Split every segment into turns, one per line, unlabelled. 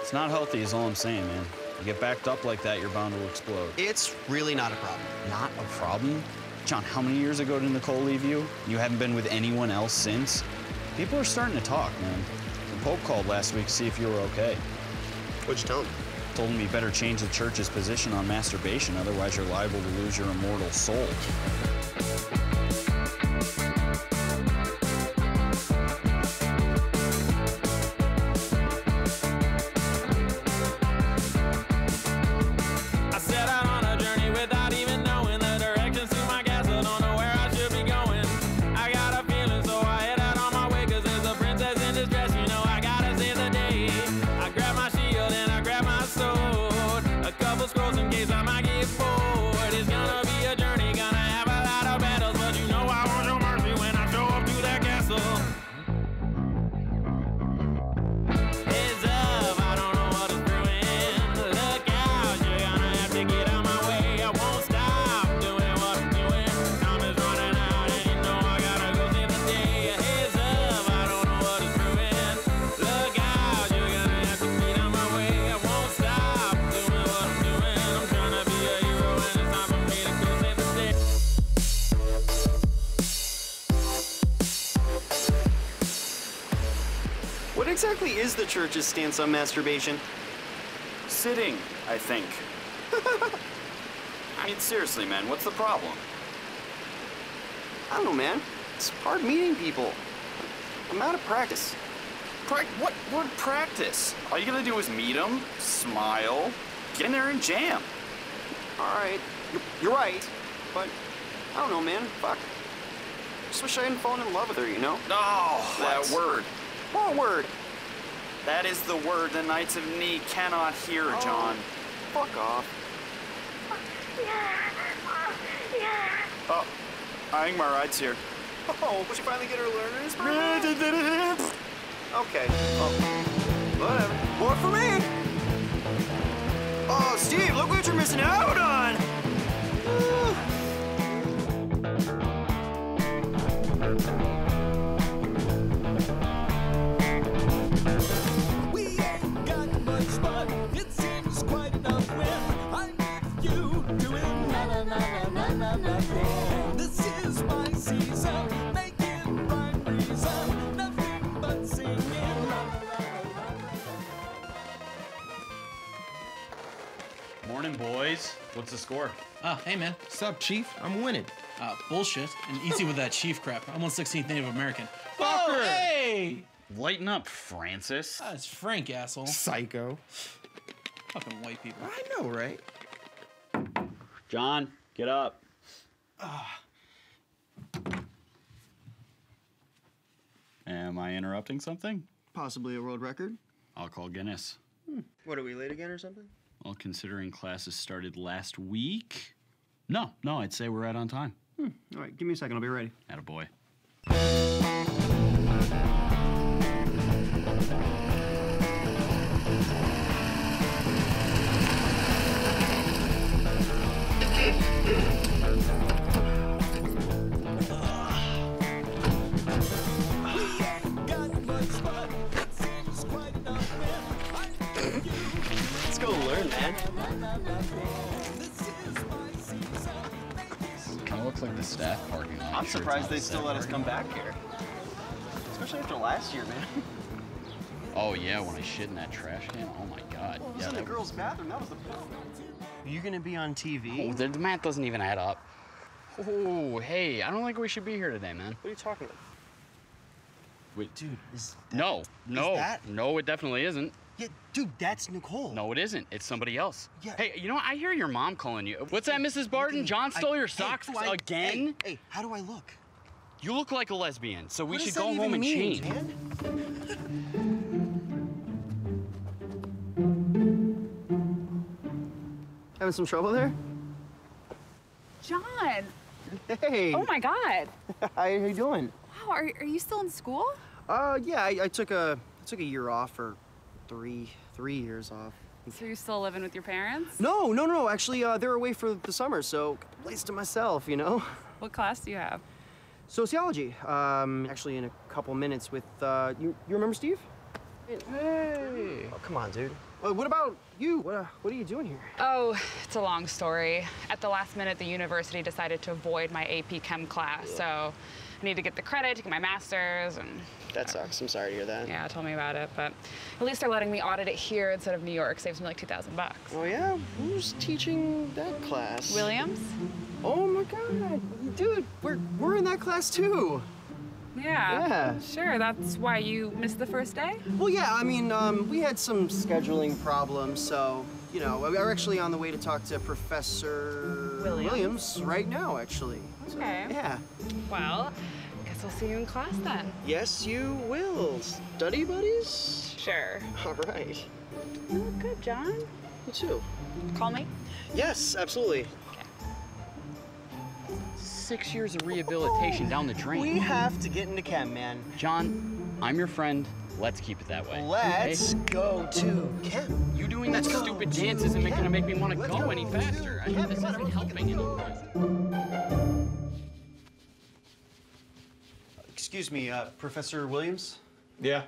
It's not healthy is all I'm saying, man. You get backed up like that, you're bound to explode.
It's really not a problem.
Not a problem? John, how many years ago did Nicole leave you? You haven't been with anyone else since? People are starting to talk, man. The Pope called last week to see if you were okay.
What'd you tell him?
Told him you better change the church's position on masturbation, otherwise you're liable to lose your immortal soul.
Church's stance on masturbation?
Sitting, I think. I mean, seriously, man, what's the problem?
I don't know, man. It's hard meeting people. I'm out of practice.
Prac- what? What practice? All you gotta do is meet them, smile, get in there and jam.
All right, you're, you're right, but I don't know, man. Fuck. Just wish I hadn't fallen in love with her, you know?
Oh, that word.
What word?
That is the word the Knights of Knee cannot hear,
Oh.
John.
Fuck off.
Oh, I think my ride's here.
Oh, will she finally get her learners? Okay. Oh, whatever. More for me. Oh, Steve, look what you're missing out on.
Morning, boys. What's the score?
Ah, hey man.
Sup, Chief? I'm winning.
Uh, bullshit. And easy with that chief crap. I'm 116th Native American.
Fucker!
Oh, hey!
Lighten up, Francis.
That's Frank, asshole.
Psycho.
Fucking white people.
I know, right?
John, get up. Am I interrupting something?
Possibly a world record.
I'll call Guinness.
What, are we late again or something?
Well, considering classes started last week. No, no, I'd say we're right on time.
Hmm, all right, give me a second. I'll be ready.
Atta boy. Kind of looks like the staff parking lot.
I'm
Sure
surprised they still let us
parking
come back here. Especially after last year, man.
Oh yeah, when I shit in that trash can. Oh my god.
It was
yeah,
in the
that-
girls' bathroom. That was the problem. Are you gonna be on TV?
Oh, the, the math doesn't even add up. Oh, hey, I don't think we should be here today, man.
What are you talking about?
Wait,
Dude, is that,
no, no,
that-
no, it definitely isn't.
Yeah, dude, that's Nicole.
No, it isn't. It's somebody else.
Yeah.
Hey, you know what? I hear your mom calling you. What's that, Mrs. Barton? John stole
I-
your socks
do I-
again?
Hey, hey, how do I look?
You look like a lesbian, so we
What
should
does
go
that
home
even
and
mean,
change.
man?
Having some trouble there?
John!
Hey.
Oh my god!
How are you doing?
Wow, are, are you still in school?
Uh, yeah, I, I took a I took a year off or three three years off.
So you're still living with your parents?
No, no, no. Actually, uh, they're away for the summer, so got the place to myself. You know.
What class do you have?
Sociology. Um, actually, in a couple minutes with, uh, you, you remember Steve? Hey. Oh, come on, dude. Well, what about you? What, uh, what are you doing here?
Oh, it's a long story. At the last minute, the university decided to void my AP Chem class, so I need to get the credit to get my master's, and
That sucks. I'm sorry to hear that.
yeah, tell me about it. But at least they're letting me audit it here instead of New York. Saves me like 2,000 bucks.
Oh, yeah? Who's teaching that class?
Williams?
Oh, my God. Dude, we're, we're in that class, too.
Yeah.
Yeah.
Sure. That's why you missed the first day.
Well, yeah, I mean, um, we had some scheduling problems, so, you know, we're actually on the way to talk to Professor
Williams?
right now, actually. So,
Okay.
yeah.
Well, guess I'll see you in class then.
Yes, you will. Study buddies?
Sure.
All right.
You look good, John.
You too.
Call me.
Yes, absolutely.
Six years of rehabilitation down the drain.
We have to get into chem, man.
John, I'm your friend. Let's keep it that way.
Let's go to chem.
You doing that
Let's go
stupid dance isn't
chem.
gonna make me want to go
go
any faster. I mean, this isn't helping anyone.
Excuse me, uh, Professor Williams?
Yeah.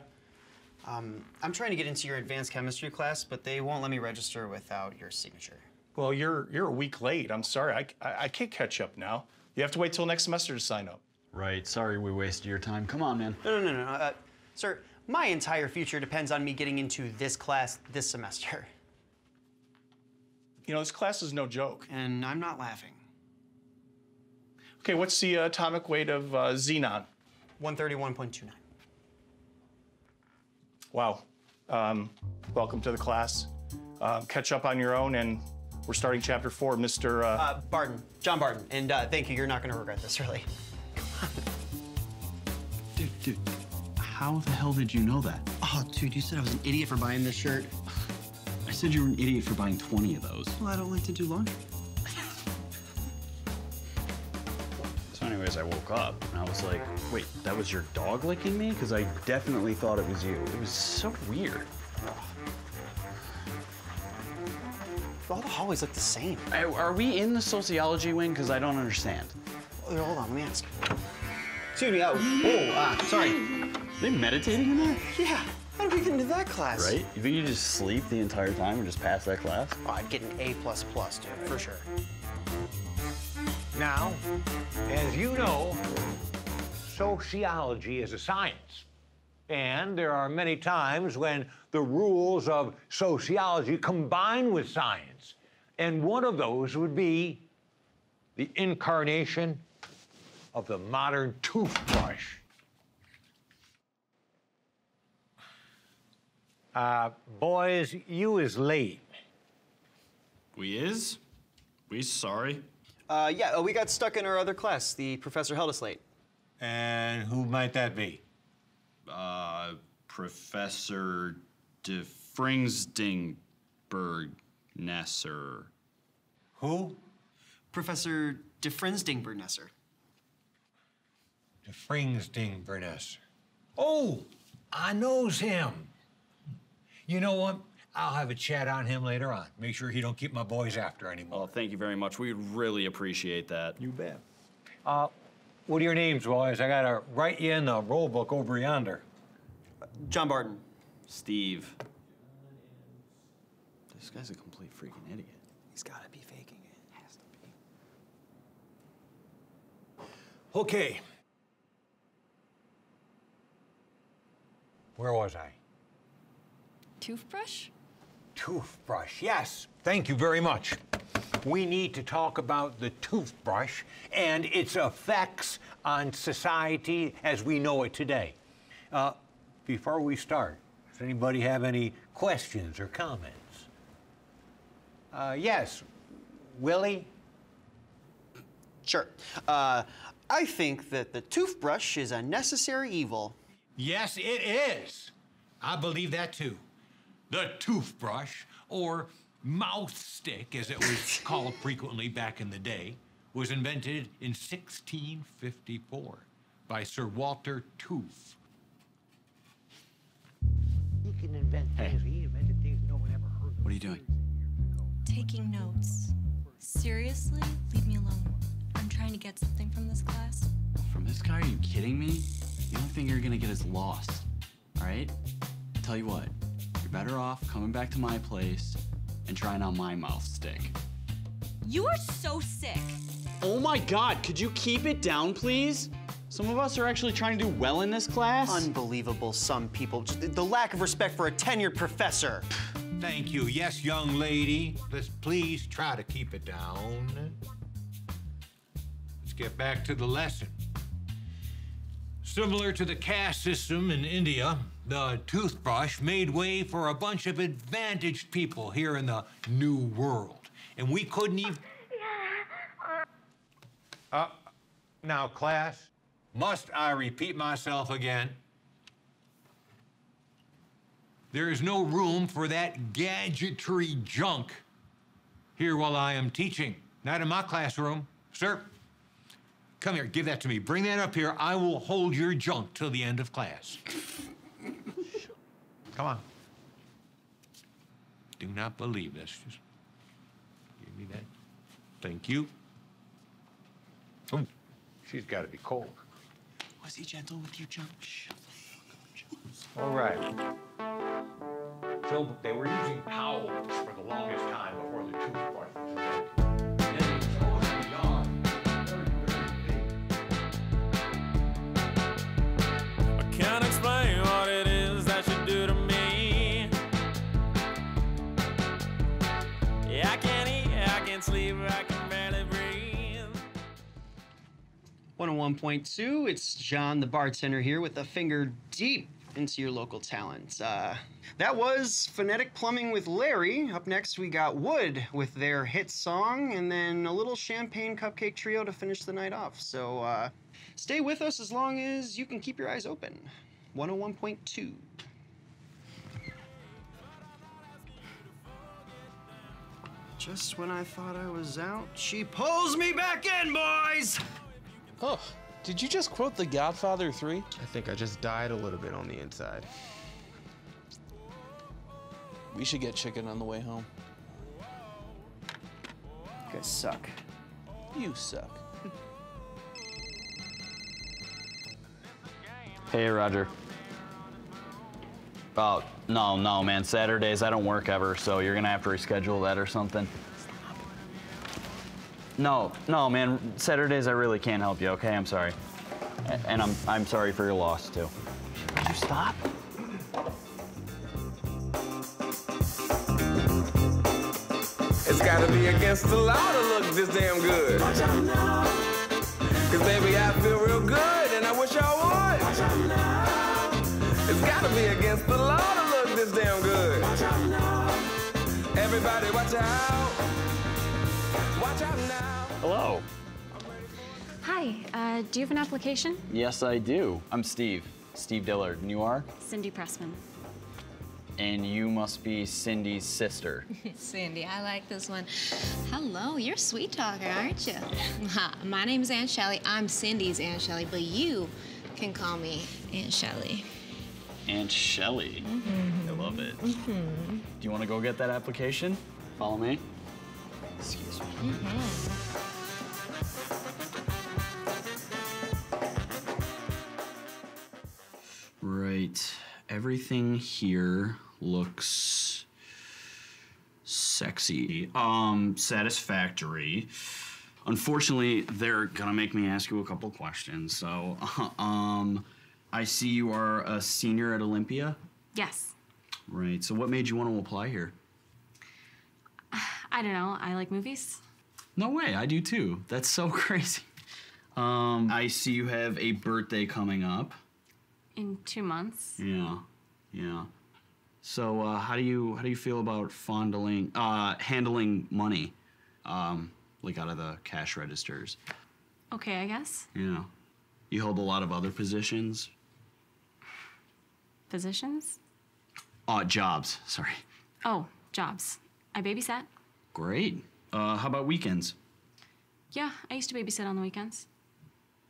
Um, I'm trying to get into your advanced chemistry class, but they won't let me register without your signature.
Well, you're you're a week late. I'm sorry. I, I, I can't catch up now. You have to wait till next semester to sign up.
Right. Sorry we wasted your time. Come on, man.
No, no, no, no. Uh, sir, my entire future depends on me getting into this class this semester.
You know, this class is no joke.
And I'm not laughing.
Okay, what's the uh, atomic weight of uh, xenon?
131.29.
Wow. Um, welcome to the class. Uh, catch up on your own, and we're starting chapter four, Mr. Uh,
Uh, Barton, John Barton, and uh, thank you. You're not going to regret this, really.
Come Dude, dude. How the hell did you know that?
Oh, dude, you said I was an idiot for buying this shirt.
I said you were an idiot for buying 20 of those.
Well, I don't like to do laundry.
Anyways, I woke up and I was like, wait, that was your dog licking me? Because I definitely thought it was you. It was so weird.
All the hallways look the same.
Are we in the sociology wing? Because I don't understand.
Oh, hold on, let me ask. Excuse me. Oh, oh, ah, sorry.
Are they meditating in there?
Yeah. How did we get into that class?
Right? You think you just sleep the entire time and just pass that class?
Oh, I'd get an A plus plus, dude, for sure.
Now, as you know, sociology is a science. And there are many times when the rules of sociology combine with science. And one of those would be the incarnation of the modern toothbrush. Uh, boys, you is late.
We is? We sorry.
Uh, yeah, uh, we got stuck in our other class. The professor held us late.
And who might that be?
Uh, Professor de Fringsdingberg Nesser.
Who?
Professor de Frinsdingbernesser.
De Fringsding Berness. Oh, I knows him. You know what? I'll have a chat on him later on. Make sure he don't keep my boys after anymore.
Well, thank you very much. We'd really appreciate that.
You bet. Uh, what are your names, boys? I gotta write you in the roll book over yonder.
John Barton.
Steve. This guy's a complete freaking idiot.
He's got to be faking it. Has to be.
Okay. Where was I?
Toothbrush?
Toothbrush, yes. Thank you very much. We need to talk about the toothbrush and its effects on society as we know it today. Uh, before we start, does anybody have any questions or comments? Uh, yes, Willie?
Sure. Uh, I think that the toothbrush is a necessary evil.
Yes, it is. I believe that too. The toothbrush, or mouth stick as it was called frequently back in the day, was invented in 1654 by Sir Walter Tooth. He can invent things. He invented things no one ever heard of.
What are you doing?
Taking notes. Seriously? Leave me alone. I'm trying to get something from this class.
from this guy? Are you kidding me? The only thing you're gonna get is lost. All right? Tell you what, you're better off coming back to my place and trying on my mouth stick.
You are so sick.
Oh my god, could you keep it down, please? Some of us are actually trying to do well in this class.
Unbelievable, some people. The lack of respect for a tenured professor.
Thank you. Yes, young lady. Let's please try to keep it down. Let's get back to the lesson. Similar to the caste system in India, the toothbrush made way for a bunch of advantaged people here in the New World. And we couldn't even. Uh, now, class, must I repeat myself again? There is no room for that gadgetry junk here while I am teaching. Not in my classroom. Sir, come here, give that to me. Bring that up here. I will hold your junk till the end of class. Come on. Do not believe this. Just give me that. Thank you. Oh, she's got to be cold.
Was he gentle with you, John?
All right. So they were using towels for the longest time before the toothbrush was invented. Then they chose the.
I can't sleep, I can barely breathe.
101.2, it's John, the bartender, here with a finger deep into your local talent. Uh, that was Phonetic Plumbing with Larry. Up next, we got Wood with their hit song, and then a little Champagne Cupcake Trio to finish the night off. So uh, stay with us as long as you can keep your eyes open. 101.2. Just when I thought I was out, she pulls me back in, boys!
Oh, did you just quote The Godfather 3?
I think I just died a little bit on the inside.
We should get chicken on the way home.
You guys suck.
You suck.
Hey, Roger. Oh, no, no, man. Saturdays, I don't work ever, so you're gonna have to reschedule that or something. No, no, man. Saturdays, I really can't help you, okay? I'm sorry. And I'm, I'm sorry for your loss, too. Could you stop?
It's gotta be against the law to look this damn good. Cause baby, I feel gotta be against the law to look this damn good. Everybody watch out. Watch out now.
Hello.
Hi, uh, do you have an application?
Yes, I do. I'm Steve. Steve Dillard. And you are?
Cindy Pressman.
And you must be Cindy's sister.
Cindy, I like this one. Hello, you're a sweet talker, aren't you? Ha, My name's Aunt Shelley. I'm Cindy's Aunt Shelley, but you can call me Aunt Shelley.
Aunt Shelley.
Mhm.
I love it.
Mhm.
Do you want to go get that application? Follow me.
Excuse me.
Right. Everything here looks sexy. Um, satisfactory. Unfortunately, they're gonna make me ask you a couple questions. So, um, I see you are a senior at Olympia.
Yes.
Right. So, what made you want to apply here?
I don't know. I like movies.
No way. I do too. That's so crazy. Um, I see you have a birthday coming up.
In two months.
Yeah, yeah. So uh, how do you how do you feel about fondling uh, handling money, um, like out of the cash registers?
Okay, I guess.
Yeah. You hold a lot of other positions.
Positions?
Uh, jobs. Sorry.
Oh, jobs. I babysat.
Great. Uh, how about weekends?
Yeah, I used to babysit on the weekends.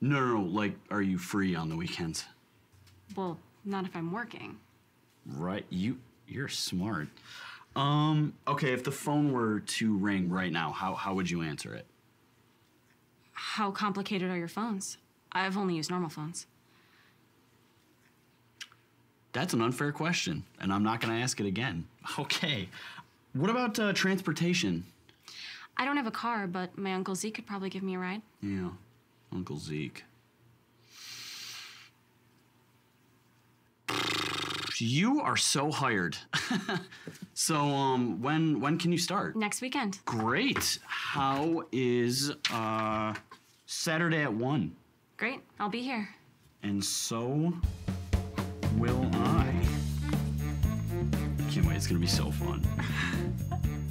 No, no, no. Like, are you free on the weekends?
Well, not if I'm working.
Right. You you're smart. Um. Okay. If the phone were to ring right now, how how would you answer it?
How complicated are your phones? I've only used normal phones.
That's an unfair question, and I'm not going to ask it again. Okay. What about uh, transportation?
I don't have a car, but my Uncle Zeke could probably give me a ride.
Yeah, Uncle Zeke. You are so hired. so, um, when when can you start?
Next weekend.
Great. How is uh Saturday at one?
Great. I'll be here.
And so will I. Can't wait. It's gonna be so fun.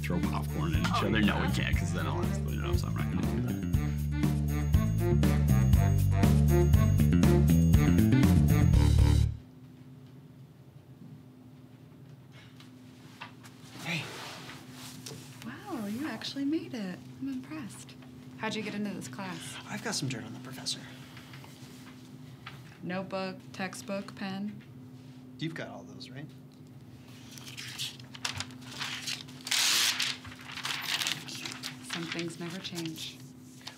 Throw popcorn at each
Oh,
other. No,
yeah.
we can't, because then I'll have to split it up. So I'm not gonna do that. Hey.
Wow, you actually made it. I'm impressed. How'd you get into this class?
I've got some dirt on the professor.
Notebook, textbook, pen.
You've got all those, right?
Some things never change.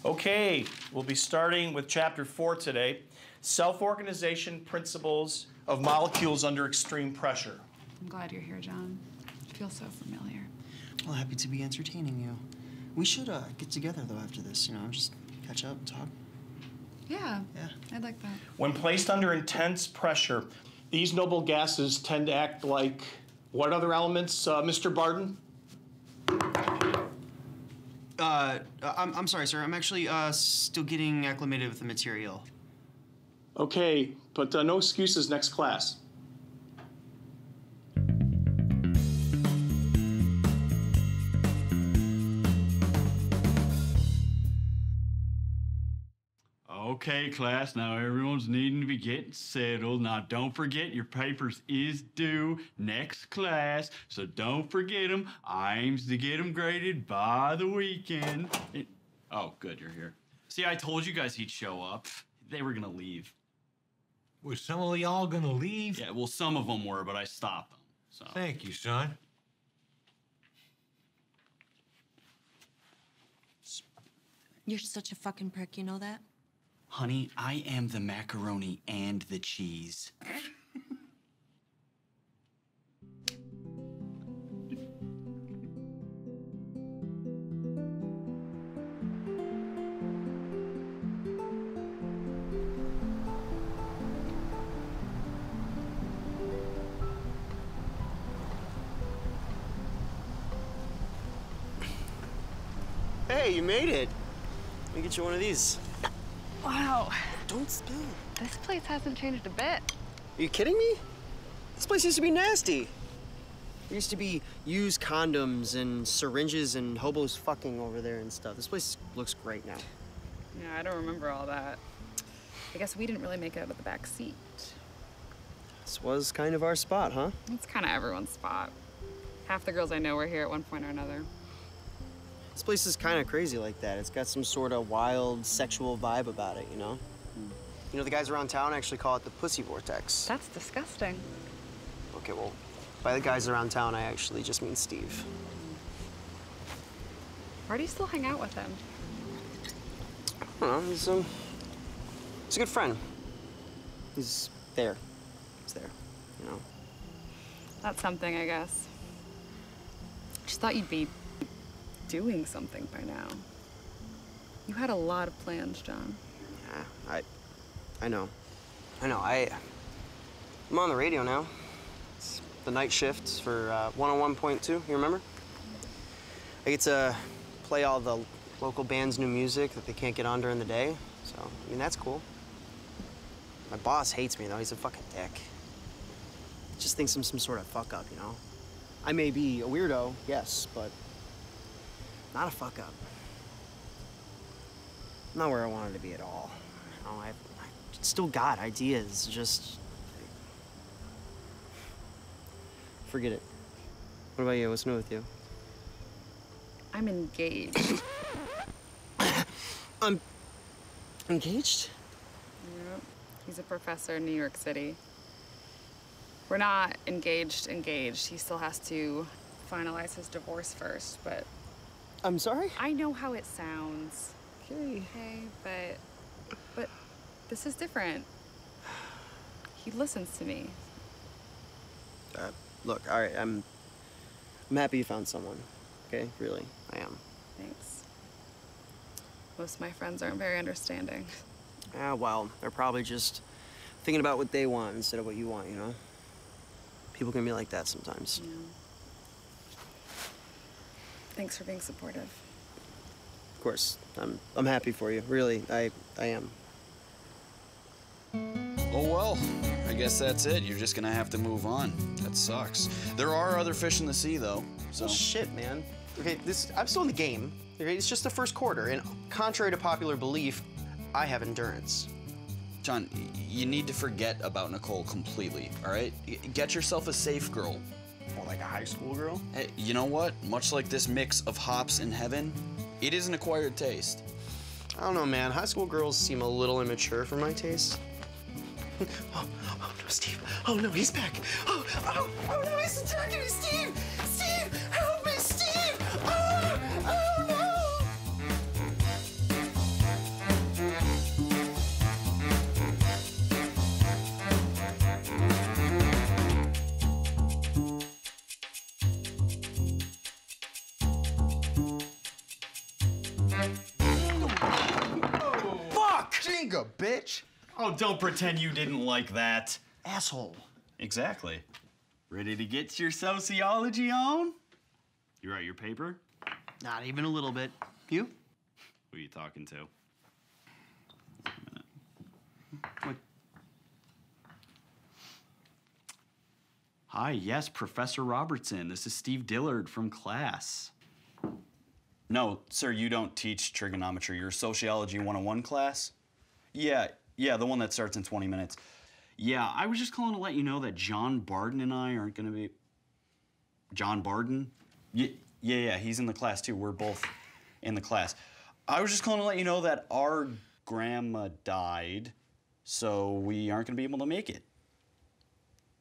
Okay, we'll be starting with chapter four today self organization principles of molecules under extreme pressure.
I'm glad you're here, John. I feel so familiar.
Well, happy to be entertaining you. We should uh, get together though after this. You know, just catch up, talk.
Yeah.
Yeah.
I'd like that.
When placed under intense pressure, these noble gases tend to act like what other elements, uh, Mr. Barton?
Uh, I'm, I'm sorry, sir. I'm actually uh, still getting acclimated with the material.
Okay, but uh, no excuses next class.
Okay, class, now everyone's needing to be getting settled. Now, don't forget your papers is due next class, so don't forget them. I aims to get them graded by the weekend. It- oh, good, you're here. See, I told you guys he'd show up. They were gonna leave.
Was some of y'all gonna leave?
Yeah, well, some of them were, but I stopped them. So.
Thank you, son.
You're such a fucking prick, you know that?
Honey, I am the macaroni and the cheese.
Hey, you made it. Let me get you one of these.
Wow.
Don't spill.
This place hasn't changed a bit.
Are you kidding me? This place used to be nasty. There used to be used condoms and syringes and hobos fucking over there and stuff. This place looks great now.
Yeah, I don't remember all that. I guess we didn't really make it out of the back seat.
This was kind of our spot, huh?
It's kind of everyone's spot. Half the girls I know were here at one point or another.
This place is kind of crazy like that. It's got some sort of wild sexual vibe about it, you know? You know, the guys around town actually call it the pussy vortex.
That's disgusting.
Okay, well, by the guys around town, I actually just mean Steve.
Why do you still hang out with him?
I don't know, he's, um, he's a good friend. He's there. He's there, you know?
That's something, I guess. Just thought you'd be doing something by now. You had a lot of plans, John.
Yeah, I, I know. I know, I, I'm on the radio now. It's the night shifts for uh, 101.2, you remember? I get to play all the local band's new music that they can't get on during the day. So, I mean, that's cool. My boss hates me, though. He's a fucking dick. Just thinks I'm some sort of fuck up, you know? I may be a weirdo, yes, but not a fuck up. Not where I wanted to be at all. You know, I've, I still got ideas, just. Forget it. What about you? What's new with you?
I'm engaged.
I'm engaged?
Yep. He's a professor in New York City. We're not engaged, engaged. He still has to finalize his divorce first, but.
I'm sorry?
I know how it sounds.
Okay.
Okay, but. But This is different. He listens to me.
Uh, look, all right, I'm, I'm happy you found someone. Okay, really, I am.
Thanks. Most of my friends aren't very understanding.
Ah, well, they're probably just thinking about what they want instead of what you want, you know? People can be like that sometimes.
Thanks for being supportive.
Of course, I'm, I'm happy for you. Really, I, I am.
Oh well, I guess that's it. You're just gonna have to move on. That sucks. There are other fish in the sea, though. So oh,
shit, man. Okay, this I'm still in the game. Okay, it's just the first quarter, and contrary to popular belief, I have endurance.
John, you need to forget about Nicole completely. All right? Get yourself a safe girl.
More like a high school girl?
Hey, you know what? Much like this mix of hops and heaven, it is an acquired taste.
I don't know, man. High school girls seem a little immature for my taste. oh, oh no, Steve. Oh no, he's back. Oh, oh, oh no, he's attacking me, Steve. Steve, help me, Steve.
Bitch!
Oh, don't pretend you didn't like that.
Asshole.
Exactly. Ready to get your sociology on? You write your paper?
Not even a little bit. You?
Who are you talking to?
What?
Hi, yes, Professor Robertson. This is Steve Dillard from class. No, sir, you don't teach trigonometry. You're a sociology 101 class? Yeah, yeah, the one that starts in 20 minutes. Yeah, I was just calling to let you know that John Barton and I aren't going to be. John Barton? Yeah, yeah, yeah, he's in the class too. We're both in the class. I was just calling to let you know that our grandma died, so we aren't going to be able to make it.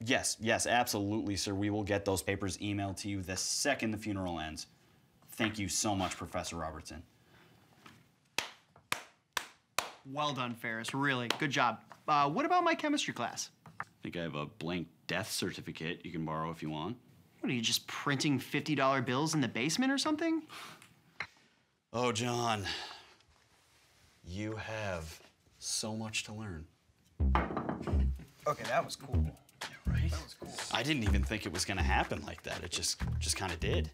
Yes, yes, absolutely, sir. We will get those papers emailed to you the second the funeral ends. Thank you so much, Professor Robertson.
Well done, Ferris. Really, good job. Uh, what about my chemistry class?
I think I have a blank death certificate you can borrow if you want.
What are you just printing $50 bills in the basement or something?
Oh, John, you have so much to learn.
Okay, that was cool.
Right? That was cool. I didn't even think it was going to happen like that. It just, just kind of did.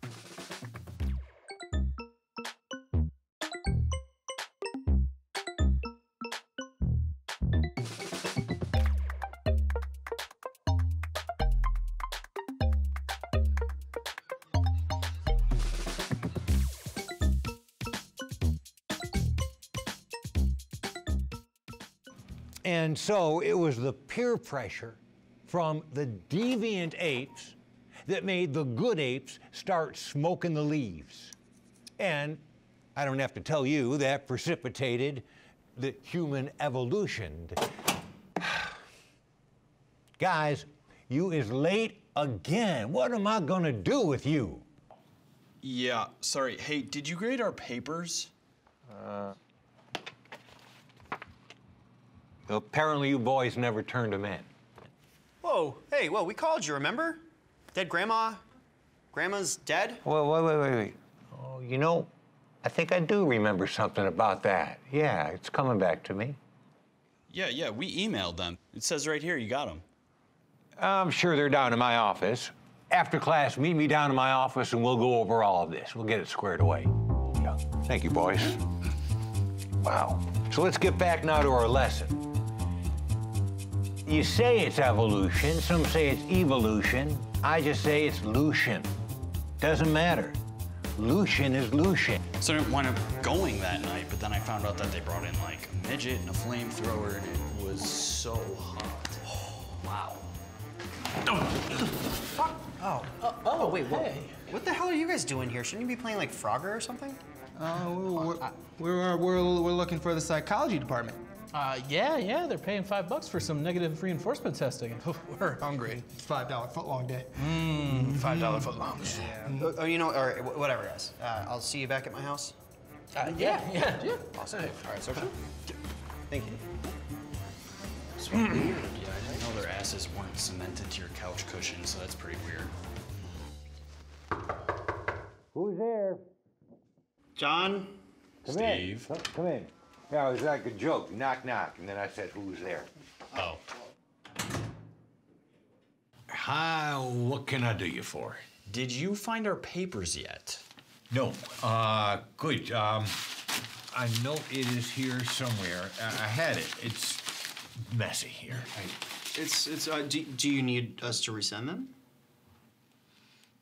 And so it was the peer pressure from the deviant apes that made the good apes start smoking the leaves. And I don't have to tell you that precipitated the human evolution. Guys, you is late again. What am I gonna do with you?
Yeah, sorry. Hey, did you grade our papers?
Uh, apparently you boys never turned them in.
Whoa, hey, well, we called you, remember? Dead grandma? Grandma's dead?
Wait, wait, wait, wait, wait. Oh, you know, I think I do remember something about that. Yeah, it's coming back to me.
Yeah, yeah, we emailed them. It says right here you got them.
I'm sure they're down in my office. After class, meet me down in my office and we'll go over all of this. We'll get it squared away. Yeah. Thank you, boys. Wow. So let's get back now to our lesson. You say it's evolution, some say it's evolution. I just say it's Lucian. Doesn't matter. Lucian is Lucian.
So I didn't wind up going that night, but then I found out that they brought in like a midget and a flamethrower, and it was so hot. wow.
Oh. Oh, oh wait, what? What the hell are you guys doing here? Shouldn't you be playing like Frogger or something?
Uh, we're, we're, we're, we're looking for the psychology department.
Uh, yeah, yeah, they're paying five bucks for some negative reinforcement testing.
We're hungry. It's five dollar foot long day.
Mmm, five dollar foot longs.
Oh, oh, you know, all right, wh- whatever, guys. Uh, I'll see you back at my house.
Uh, yeah, yeah, yeah.
Awesome. All right, so Thank you.
yeah, I didn't know their asses weren't cemented to your couch cushion, so that's pretty weird.
Who's there?
John?
Come
Steve.
in. Come, come in. Yeah, it was like a joke. Knock, knock. And then I said, who's there?
Oh.
Hi, what can I do you for?
Did you find our papers yet?
No. Uh, good. Um, I know it is here somewhere. I, I had it. It's messy here.
It's, it's, uh, do, do you need us to resend them?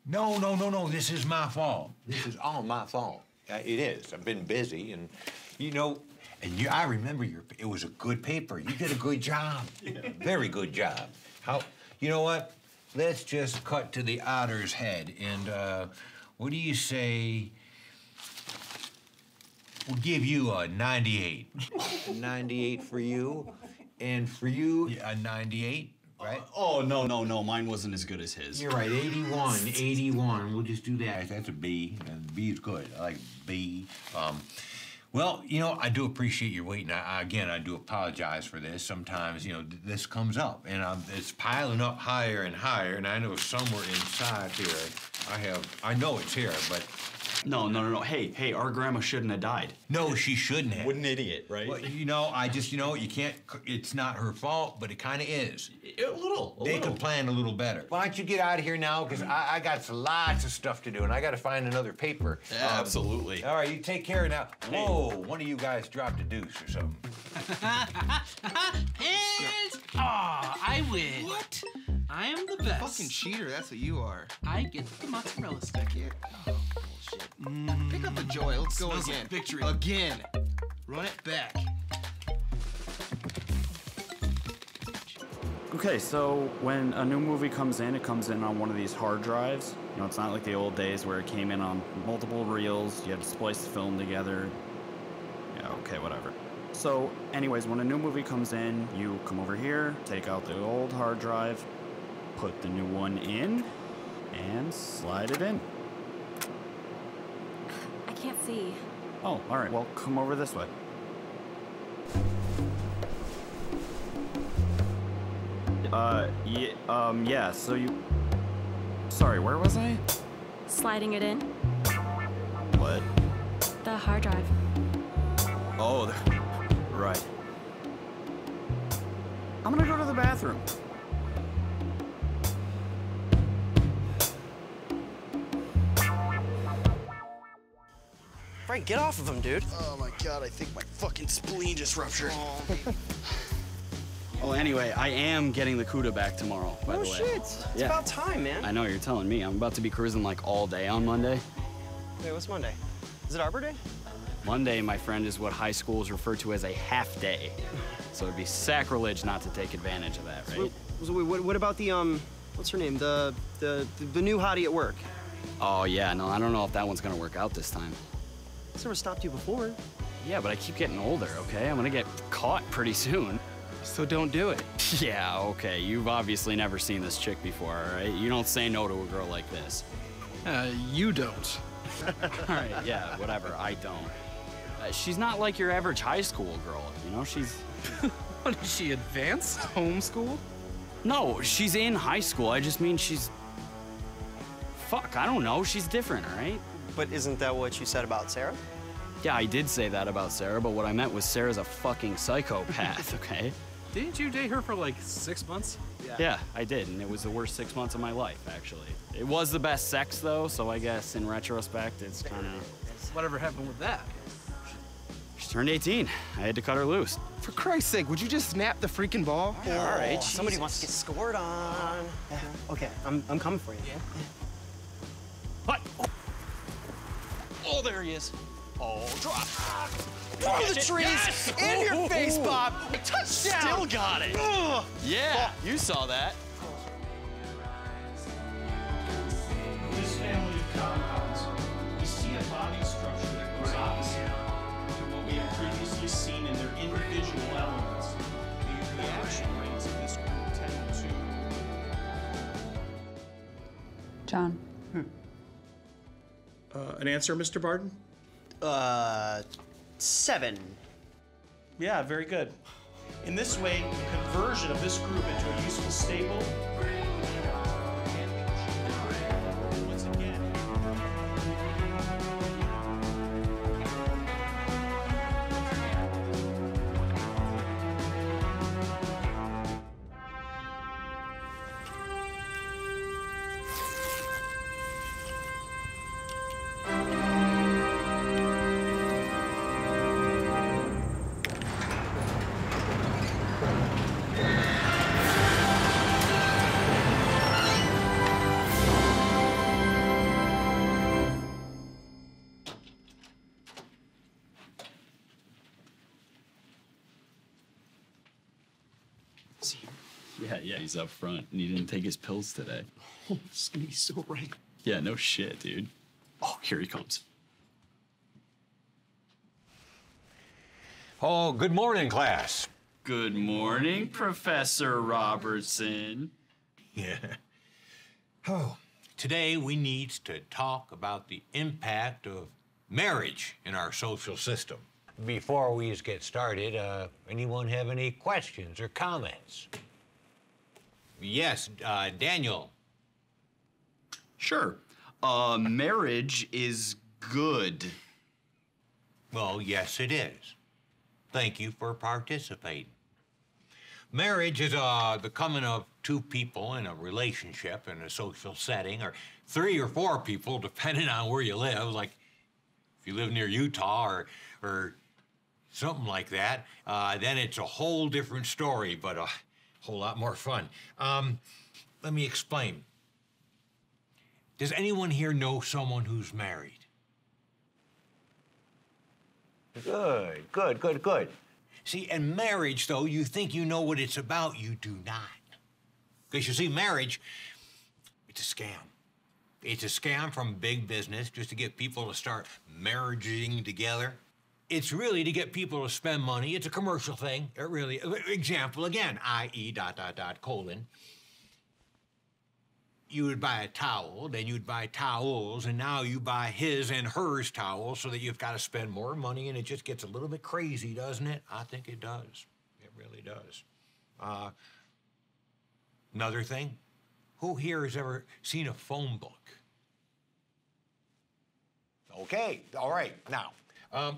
No, no, no, no. This is my fault. This is all my fault. Uh, it is. I've been busy, and you know, and you. I remember your. It was a good paper. You did a good job. Very good job. How? You know what? Let's just cut to the otter's head, and uh, what do you say? We'll give you a 98. a 98 for you, and for you, a 98, right?
Oh, no, no, no. Mine wasn't as good as his.
You're right, 81, 81. We'll just do that. That's a B, and B is good. I like B. Um, well, you know, I do appreciate your waiting. I, again, I do apologize for this. Sometimes, you know, th- this comes up, and um, it's piling up higher and higher. And I know somewhere inside here, I have, I know it's here, but
No, no, no, no. Hey, hey, our grandma shouldn't have died.
no, she shouldn't have.
What an idiot, right?
Well, you know, I just, you know, you can't. It's not her fault, but it kind of is.
A little. A
they
little.
could plan a little better. Why don't you get out of here now? Because I, I got lots of stuff to do, and I got to find another paper.
Yeah,
Um,
absolutely.
All right, you take care now. Whoa, one of you guys dropped a deuce or something.
and ah, I win. What? I am the best.
Fucking cheater, that's what you are.
I get the mozzarella stick.
Yeah. Oh, bullshit. Mm. Pick up the joy. Let's go
Smells like
again.
victory.
Again. Run it back.
Okay, so when a new movie comes in, it comes in on one of these hard drives. You know, it's not like the old days where it came in on multiple reels. You had to splice the film together. Yeah, okay, whatever. So, anyways, when a new movie comes in, you come over here, take out the old hard drive, put the new one in, and slide it in.
I can't see.
Oh, all right. Well, come over this way. Uh, yeah, um, yeah. So you. Sorry, where was I?
Sliding it in.
What?
The hard drive.
Oh, the, right. I'm gonna go to the bathroom.
Frank, get off of him, dude.
Oh my god, I think my fucking spleen just ruptured.
Oh, anyway, I am getting the 'Cuda back tomorrow, by
oh,
the way.
shit. It's
Yeah.
about time, man.
I know you're telling me. I'm about to be cruising like all day on Monday.
Wait, what's Monday? Is it Arbor Day?
Monday, my friend, is what high schools refer to as a half day. So it'd be sacrilege not to take advantage of that, right?
So wait, what, what about the, um, what's her name? The, the, the new hottie at work.
Oh, yeah, no, I don't know if that one's gonna work out this time.
It's never stopped you before.
Yeah, but I keep getting older, okay? I'm gonna get caught pretty soon.
So don't do it.
Yeah, okay. You've obviously never seen this chick before, all right? You don't say no to a girl like this.
Uh, you don't.
all right, yeah, whatever. I don't. Uh, she's not like your average high school girl, you know? She's.
what is she, advanced? Homeschool?
No, she's in high school. I just mean she's. Fuck, I don't know. She's different, all right?
But isn't that what you said about Sarah?
Yeah, I did say that about Sarah, but what I meant was Sarah's a fucking psychopath, okay?
Didn't you date her for like six months?
Yeah, yeah, I did, and it was the worst six months of my life, actually. It was the best sex, though, so I guess in retrospect, it's kind of.
Whatever happened with that?
She turned 18. I had to cut her loose.
For Christ's sake, would you just snap the freaking ball?
All right, oh, somebody wants to get scored on. Okay, I'm, I'm coming for you.
What? Oh, Oh, there he is. Oh, drop.
Through the trees! In your face, Bob! Touchdown!
Still got it.
Ugh.
Yeah, you saw that.
This family of compounds, we see a body structure that goes opposite to what we have previously seen in their individual elements. The reaction rates of this group tend to
John.
Uh, an answer, Mr. Barton?
Uh, seven.
Yeah, very good. In this way, the conversion of this group into a useful stable
he's up front and he didn't take his pills today.
Skinny's so right.
Yeah, no shit, dude. Oh, here he comes.
Oh, good morning, class.
Good morning, Professor Robertson.
Yeah. Oh, today we need to talk about the impact of marriage in our social system. Before we get started, uh, anyone have any questions or comments? Yes, uh, Daniel.
Sure. Uh, marriage is good.
Well, yes, it is. Thank you for participating. Marriage is uh, the coming of two people in a relationship in a social setting, or three or four people, depending on where you live. Like if you live near Utah or, or something like that, uh, then it's a whole different story, but a whole lot more fun. Um, let me explain. Does anyone here know someone who's married? Good, good, good, good. See, in marriage, though, you think you know what it's about. You do not. Because you see, marriage, it's a scam. It's a scam from big business just to get people to start marrying together. It's really to get people to spend money. It's a commercial thing. It really, example again, i.e. dot, dot, dot, colon. You would buy a towel, then you'd buy towels, and now you buy his and hers towels so that you've got to spend more money, and it just gets a little bit crazy, doesn't it? I think it does. It really does. Uh, another thing, who here has ever seen a phone book? Okay, all right. Now, um,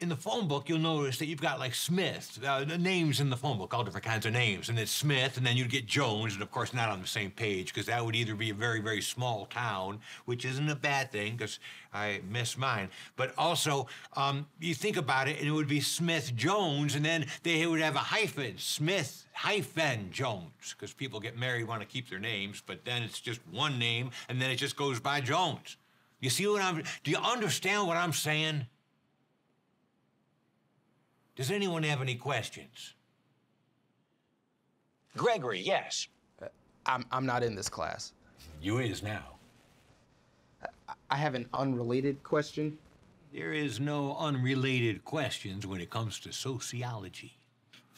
in the phone book, you'll notice that you've got like Smith, uh, the names in the phone book, all different kinds of names. And it's Smith, and then you'd get Jones, and of course, not on the same page, because that would either be a very, very small town, which isn't a bad thing, because I miss mine. But also, um, you think about it, and it would be Smith Jones, and then they would have a hyphen, Smith hyphen Jones, because people get married, want to keep their names, but then it's just one name, and then it just goes by Jones. You see what I'm, do you understand what I'm saying? Does anyone have any questions? Gregory, yes.
Uh, I'm, I'm not in this class.
You is now.
I have an unrelated question.
There is no unrelated questions when it comes to sociology.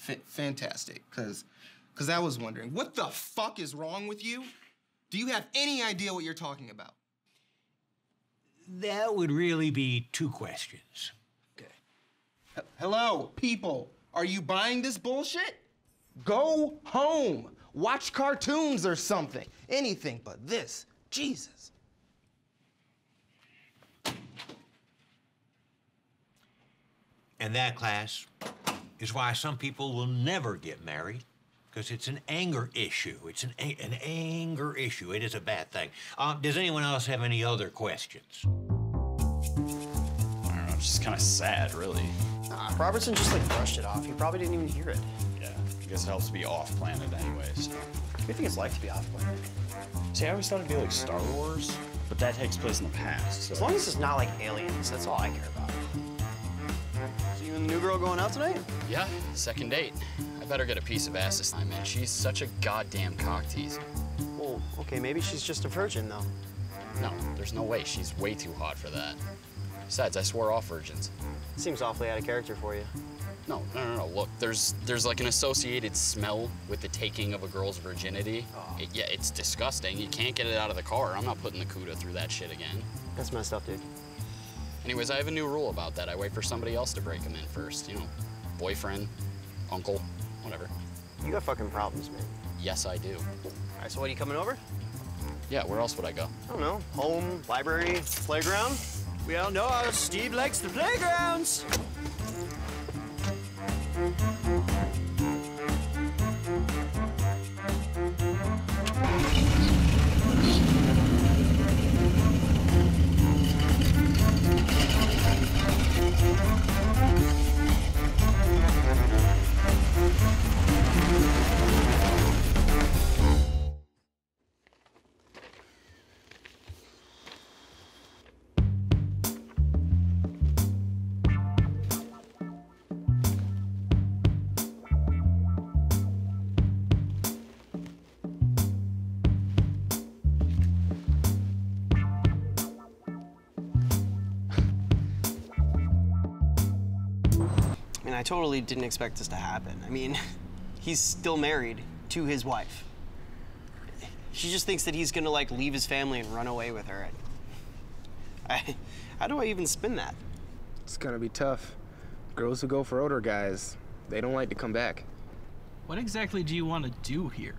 F- fantastic, because because I was wondering, what the fuck is wrong with you? Do you have any idea what you're talking about?
That would really be two questions.
H- Hello, people. Are you buying this bullshit? Go home. Watch cartoons or something. Anything but this. Jesus.
And that class is why some people will never get married, because it's an anger issue. It's an, a- an anger issue. It is a bad thing. Um, does anyone else have any other questions?
I don't know, it's just kind of sad, really.
Nah, Robertson just like brushed it off. He probably didn't even hear it.
Yeah, I guess it helps to be off planet, anyways.
What do you think it's like to be off planet?
See, I always thought it'd be like Star Wars, but that takes place in the past. So
As long as it's not like aliens, that's all I care about. So you and the new girl going out tonight?
Yeah, second date. I better get a piece of ass this time, man. She's such a goddamn cock tease.
Well, okay, maybe she's just a virgin though.
No, there's no way. She's way too hot for that. Besides, I swore off virgins.
Seems awfully out of character for you.
No, no, no, no. Look, there's there's like an associated smell with the taking of a girl's virginity. It- yeah, it's disgusting. You can't get it out of the car. I'm not putting the 'Cuda through that shit again.
That's messed up, dude.
Anyways, I have a new rule about that. I wait for somebody else to break them in first. You know, boyfriend, uncle, whatever.
You got fucking problems, man.
Yes, I do.
All right, so what, are you coming over?
Yeah, where else would I go?
I don't know. Home, library, playground? We all know how Steve likes the playgrounds. I totally didn't expect this to happen. I mean, he's still married to his wife. She just thinks that he's gonna like leave his family and run away with her. I, how do I even spin that?
It's gonna be tough. Girls who go for older guys, they don't like to come back.
What exactly do you want to do here?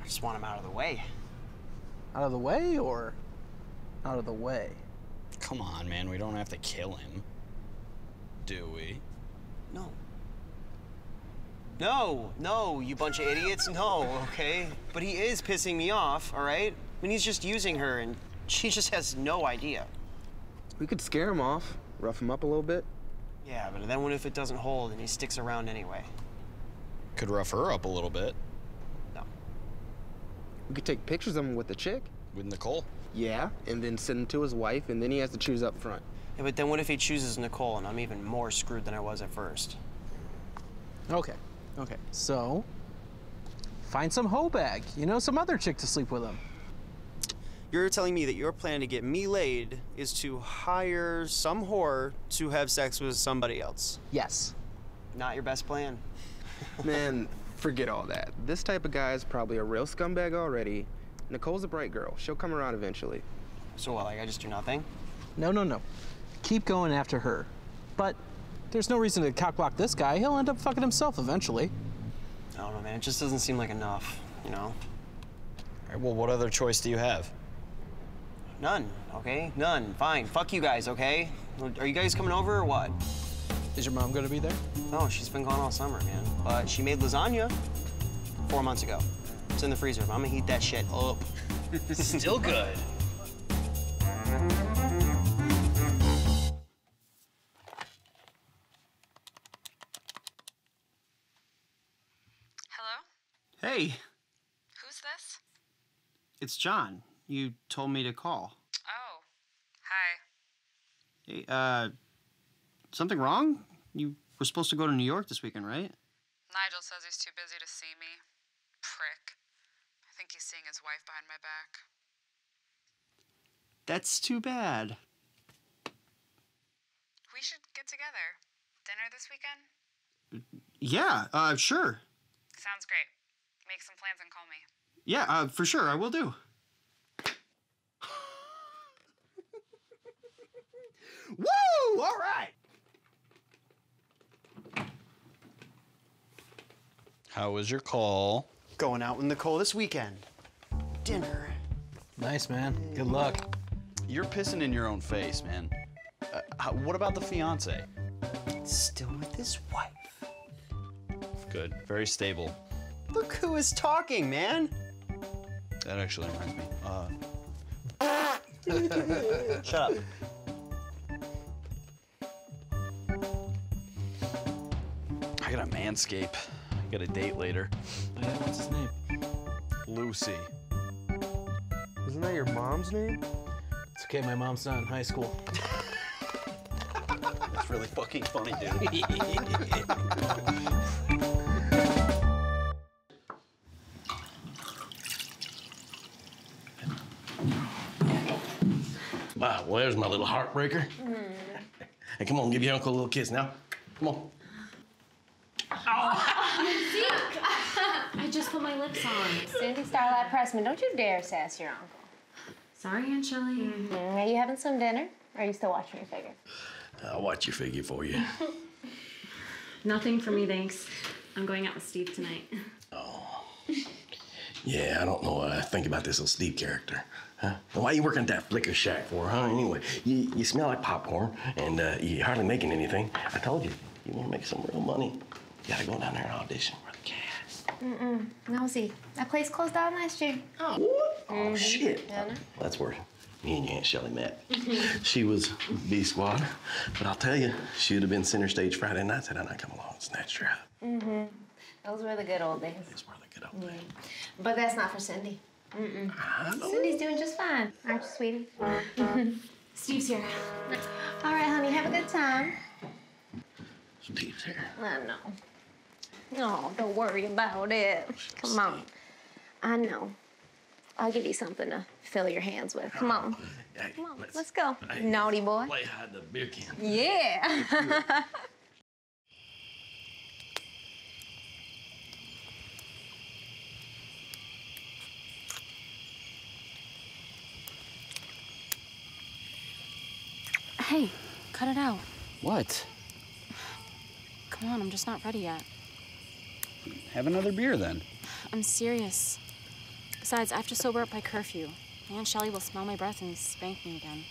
I just want him out of the way.
Out of the way or out of the way?
Come on, man. We don't have to kill him. Do we?
No. No, no, you bunch of idiots. No, okay? But he is pissing me off, all right? I mean, he's just using her and she just has no idea.
We could scare him off, rough him up a little bit.
Yeah, but then what if it doesn't hold and he sticks around anyway?
Could rough her up a little bit. No.
We could take pictures of him with the chick.
With Nicole?
Yeah, and then send them to his wife, and then he has to choose up front.
Yeah, but then what if he chooses Nicole and I'm even more screwed than I was at first?
Okay, okay. So, find some hoe bag. You know, some other chick to sleep with him.
You're telling me that your plan to get me laid is to hire some whore to have sex with somebody else?
Yes.
Not your best plan.
Man, forget all that. This type of guy is probably a real scumbag already. Nicole's a bright girl. She'll come around eventually.
So what, like I just do nothing?
No, no, no. Keep going after her. But there's no reason to cockblock this guy. He'll end up fucking himself eventually.
I don't know, man. It just doesn't seem like enough, you know?
All right, well, what other choice do you have?
None, okay? None. Fine. Fuck you guys, okay? Are you guys coming over or what?
Is your mom gonna be there?
No, she's been gone all summer, man. But she made lasagna four months ago. It's in the freezer. I'm gonna heat that shit up.
Still good.
Hey,
Who's this?
it's John. You told me to call.
Oh, hi.
Hey, uh, something wrong? You were supposed to go to New York this weekend, right?
Nigel says he's too busy to see me. Prick. I think he's seeing his wife behind my back.
That's too bad.
We should get together. Dinner this weekend?
Yeah, uh, sure.
Sounds great. Make some plans and call me.
Yeah, uh, for sure, I will do. Woo! All right.
How was your call?
Going out in the cold this weekend. Dinner.
Nice, man. Good luck.
You're pissing in your own face, man. Uh, how, what about the fiance?
Still with his wife.
Good. Very stable.
Look who is talking, man.
That actually reminds me. Uh,
Shut up.
I got a manscape. I got a date later.
Yeah, what's his name?
Lucy.
Isn't that your mom's name?
It's okay, my mom's not in high school.
That's really fucking funny, dude.
Wow, well, there's my little heartbreaker. Hmm. Hey, come on, give your uncle a little kiss now. Come on. Oh!
I just put my lips on.
Cindy Starlight Pressman, don't you dare sass your uncle.
Sorry, Aunt Shelley. Mm-hmm.
Are you having some dinner? Or are you still watching your figure?
I'll watch your figure for you.
Nothing for me, thanks. I'm going out with Steve tonight. Oh.
Yeah, I don't know what I think about this little Steve character. Huh? And why you working at that flicker shack for, huh? Anyway, you, you smell like popcorn and uh, you hardly making anything. I told you, you want to make some real money, you gotta go down there and audition for the cast.
Mm-mm. Nosy. That place closed down last year.
Oh, what? Oh,
Mhm.
shit.
Yeah, I.
That's where me and your Aunt Shelly met. She was B Squad, but I'll tell you, she would have been center stage Friday nights had I not come along and snatched her out.
Mm-hmm. Those were the good old days. Those were the good old days. But that's not for Cindy. Mm-mm. Cindy's doing just fine. Aren't you, sweetie?
Steve's here.
All right, honey. Have a good time.
Steve's here.
I know. No, don't worry about it. Come on. I know. I'll give you something to fill your hands with. Come on.
Hey,
Come on.
let's-
Let's go.
hey,
Naughty boy.
Play hide the beer can.
Yeah.
Hey, cut it out.
What?
Come on, I'm just not ready yet.
Have another beer then.
I'm serious. Besides, I have to sober up by curfew. Aunt Shelley will smell my breath and spank me again.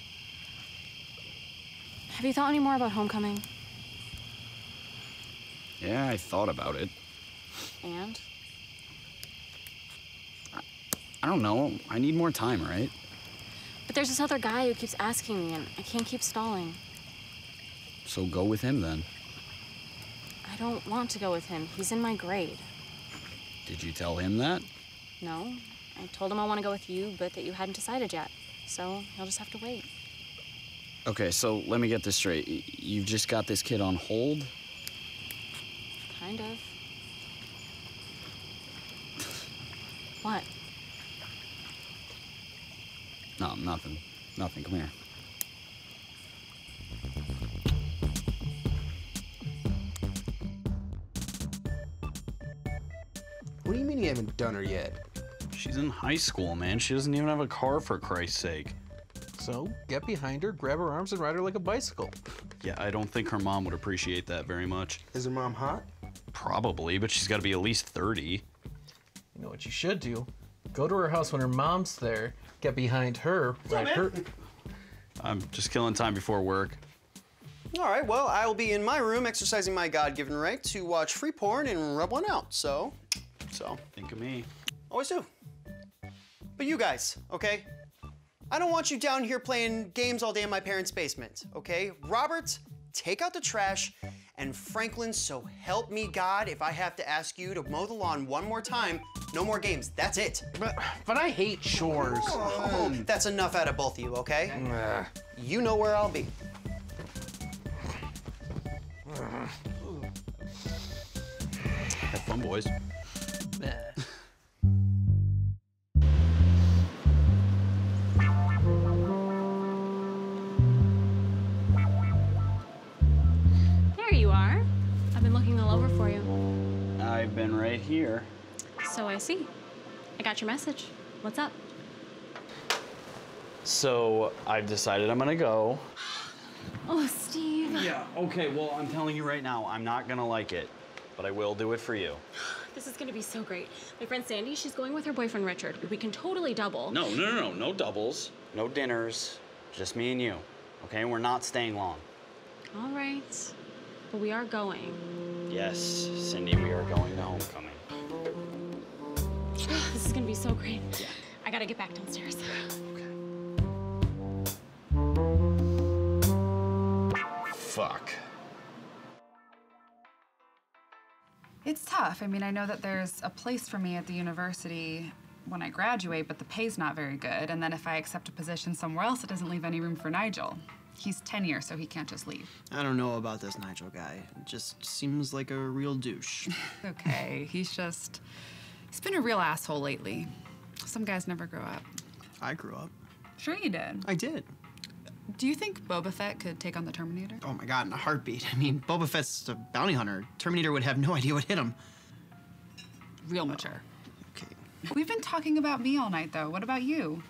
Have you thought any more about homecoming?
Yeah, I thought about it.
And?
I don't know. I need more time, right?
But there's this other guy who keeps asking me, and I can't keep stalling.
So go with him then.
I don't want to go with him. He's in my grade.
Did you tell him that?
No, I told him I want to go with you, but that you hadn't decided yet. So he'll just have to wait.
Okay, so let me get this straight. You've just got this kid on hold?
Kind of. What?
No, nothing. Nothing. Come here.
What do you mean you haven't done her yet?
She's in high school, man. She doesn't even have a car, for Christ's sake.
So get behind her, grab her arms, and ride her like a bicycle.
Yeah, I don't think her mom would appreciate that very much.
Is her mom hot?
Probably, but she's got to be at least 30.
You know what you should do? Go to her house when her mom's there, get behind her, ride her.
I'm just killing time before work.
All right, well, I will be in my room exercising my God-given right to watch free porn and rub one out. So, so.
Think of me.
Always do. But you guys, okay? I don't want you down here playing games all day in my parents' basement, okay? Robert, take out the trash, and Franklin, so help me God, if I have to ask you to mow the lawn one more time, no more games. That's it.
But, but I hate chores.
Oh, that's enough out of both of you, okay? You know where I'll be.
Have fun, boys.
All over for you.
I've been right here.
So I see. I got your message. What's up?
So I've decided I'm gonna go.
Oh, Steve.
Yeah, okay, well, I'm telling you right now, I'm not gonna like it, but I will do it for you.
This is gonna be so great. My friend Sandy, she's going with her boyfriend Richard. We can totally double.
No, no, no, no, no doubles, no dinners, just me and you. Okay, we're not staying long.
All right. But we are going.
Yes, Cindy, we are going to homecoming.
This is gonna be so great. I gotta get back downstairs.
Fuck.
It's tough. I mean, I know that there's a place for me at the university when I graduate, but the pay's not very good. And then if I accept a position somewhere else, it doesn't leave any room for Nigel. He's tenure, so he can't just leave.
I don't know about this Nigel guy. It just seems like a real douche.
Okay, he's just. He's been a real asshole lately. Some guys never grow up.
I grew up.
Sure, you did.
I did.
Do you think Boba Fett could take on the Terminator?
Oh my god, in a heartbeat. I mean, Boba Fett's a bounty hunter. Terminator would have no idea what hit him.
Real mature.
Okay.
We've been talking about me all night, though. What about you?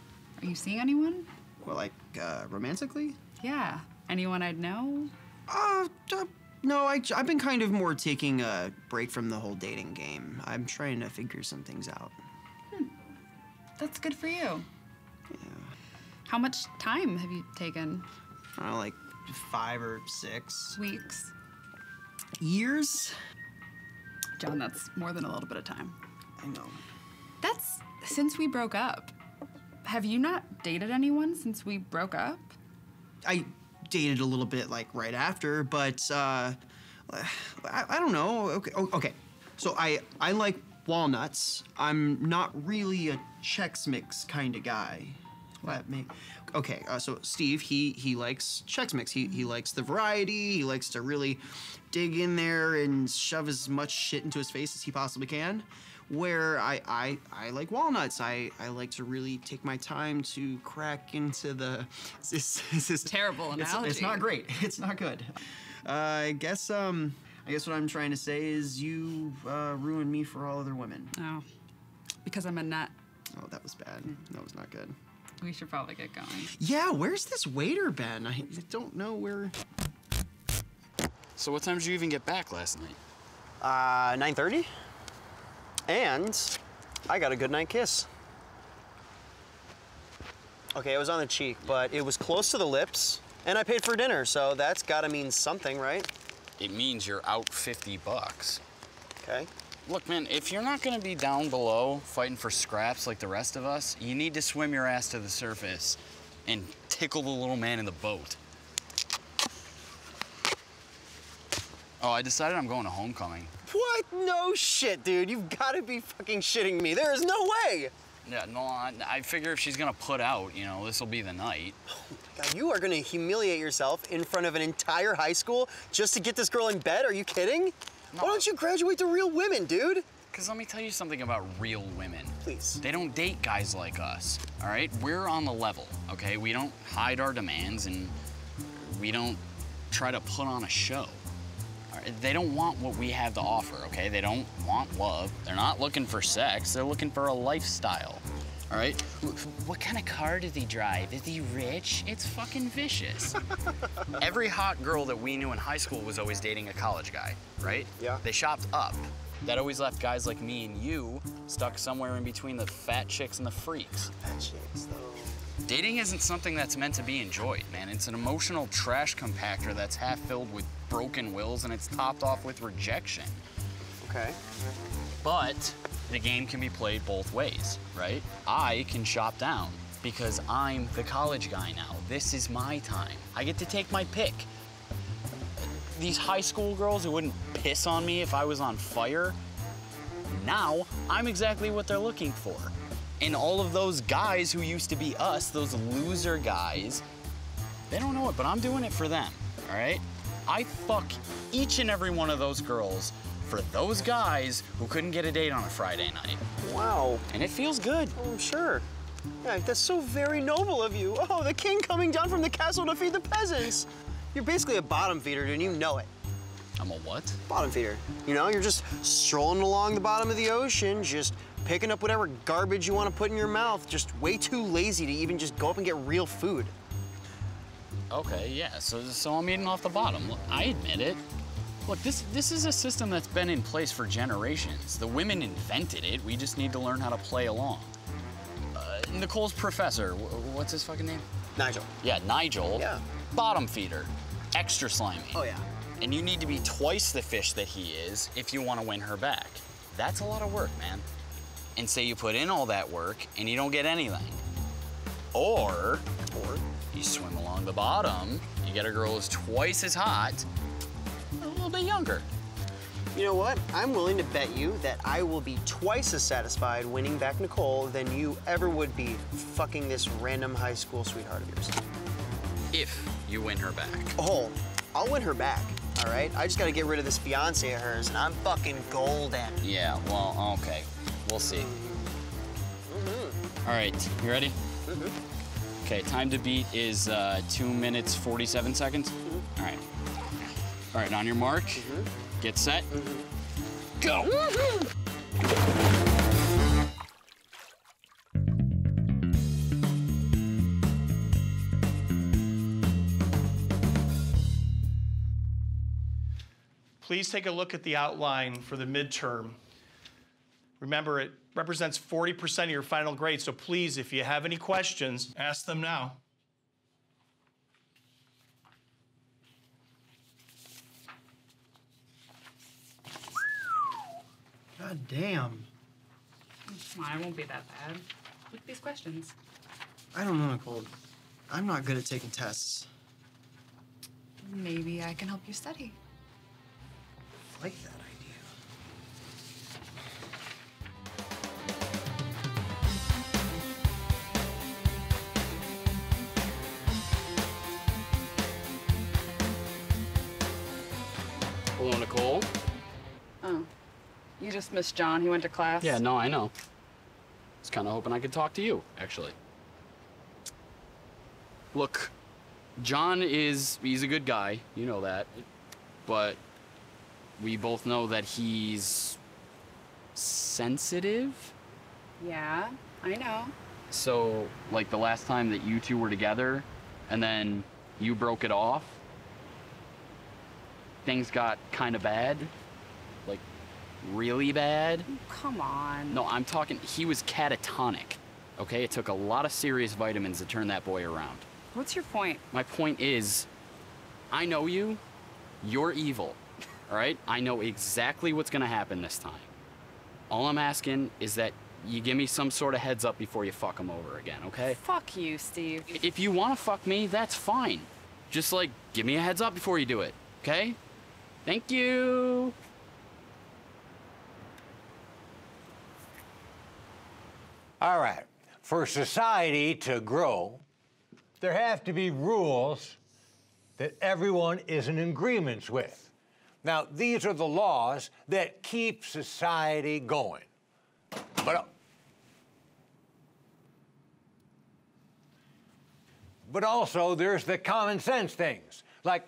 Are you seeing anyone?
Well, like, uh, romantically?
Yeah. Anyone I'd know?
Uh, uh, No, I, I've been kind of more taking a break from the whole dating game. I'm trying to figure some things out. Hmm.
That's good for you. Yeah. How much time have you taken?
I don't know, like five or six
Weeks.
years.
John, that's more than a little bit of time.
I know.
That's since we broke up. Have you not dated anyone since we broke up?
I dated a little bit like right after, but uh, I, I don't know. Okay, okay. So I I like walnuts. I'm not really a Chex Mix kind of guy. That may, okay. Uh, so Steve, he he likes Chex Mix. He he likes the variety. He likes to really dig in there and shove as much shit into his face as he possibly can. Where I I, I like walnuts. I, I like to really take my time to crack into the. This, this is
terrible
It's, it's not great. It's not good. Uh, I guess um I guess what I'm trying to say is you uh, ruined me for all other women.
Oh, because I'm a nut.
Oh, that was bad. That was not good.
We should probably get going.
Yeah, where's this waiter been? I don't know where.
So what time did you even get back last night?
Uh, 9:30. And I got a good night kiss. Okay, it was on the cheek, but it was close to the lips, and I paid for dinner, so that's got to mean something, right?
It means you're out 50 bucks.
Okay.
Look, man, if you're not gonna be down below fighting for scraps like the rest of us, you need to swim your ass to the surface and tickle the little man in the boat. Oh, I decided I'm going to homecoming.
What? No shit, dude. You've got to be fucking shitting me. There is no way.
Yeah, no, I, I figure if she's gonna put out, you know, this will be the night.
God, you are going to humiliate yourself in front of an entire high school just to get this girl in bed? Are you kidding? Why don't you graduate to real women, dude?
Because let me tell you something about real women.
Please.
They don't date guys like us, all right? We're on the level, okay? We don't hide our demands and we don't try to put on a show. They don't want what we have to offer, okay? They don't want love. They're not looking for sex. They're looking for a lifestyle, all right? What kind of car does he drive? Is he rich? It's fucking vicious. Every hot girl that we knew in high school was always dating a college guy, right?
Yeah.
They shopped up. That always left guys like me and you stuck somewhere in between the fat chicks and the freaks.
Fat chicks, though.
Dating isn't something that's meant to be enjoyed, man. It's an emotional trash compactor that's half filled with broken wills and it's topped off with rejection.
Okay.
But the game can be played both ways, right? I can shop down because I'm the college guy now. This is my time. I get to take my pick. These high school girls who wouldn't piss on me if I was on fire, now I'm exactly what they're looking for. And all of those guys who used to be us, those loser guys, they don't know it, but I'm doing it for them, all right? I fuck each and every one of those girls for those guys who couldn't get a date on a Friday night.
Wow.
And it feels good.
Oh, I'm sure. Yeah, that's so very noble of you. Oh, the king coming down from the castle to feed the peasants. You're basically a bottom feeder, dude, and you know it.
I'm a what?
Bottom feeder. You know, you're just strolling along the bottom of the ocean, just picking up whatever garbage you want to put in your mouth, just way too lazy to even just go up and get real food.
Okay, yeah. So, so I'm eating off the bottom. Look, I admit it. Look, this this is a system that's been in place for generations. The women invented it. We just need to learn how to play along. Uh, Nicole's professor, what's his fucking name?
Nigel.
Yeah, Nigel.
Yeah.
Bottom feeder, extra slimy.
Oh, yeah.
And you need to be twice the fish that he is if you want to win her back. That's a lot of work, man. And say you put in all that work and you don't get anything. Or, or you swim along the bottom, you get a girl who's twice as hot, a little bit younger.
You know what? I'm willing to bet you that I will be twice as satisfied winning back Nicole than you ever would be fucking this random high school sweetheart of yours.
If you win her back.
Oh, I'll win her back, all right? I just gotta get rid of this fiance of hers, and I'm fucking golden.
Yeah, well, okay. We'll see. All right, you ready? Okay, time to beat is uh, two minutes, 47 seconds. All right. All right, on your mark, get set, go.
please take a look at the outline for the midterm. Remember, it represents 40% of your final grade, so please, if you have any questions, ask them now.
God damn.
Come on, it won't be that bad. Look at these questions.
I don't know, Nicole. I'm not good at taking tests.
Maybe I can help you study.
I like that
Hello, Nicole.
Oh. You just missed John. He went to class.
Yeah, no, I know. I was kind of hoping I could talk to you, actually. Look, John is, he's a good guy. You know that. But we both know that he's sensitive.
Yeah, I know.
So, like the last time that you two were together and then you broke it off, things got kind of bad. Like, really bad.
Come on.
No, I'm talking, he was catatonic. Okay? It took a lot of serious vitamins to turn that boy around.
What's your point?
My point is, I know you. You're evil. All right? I know exactly what's gonna happen this time. All I'm asking is that you give me some sort of heads up before you fuck him over again, okay?
Fuck you, Steve.
If you wanna fuck me, that's fine. Just like, give me a heads up before you do it, okay? Thank you.
All right. For society to grow, there have to be rules that everyone is in agreement with. Now, these are the laws that keep society going. But But also there's the common sense things. Like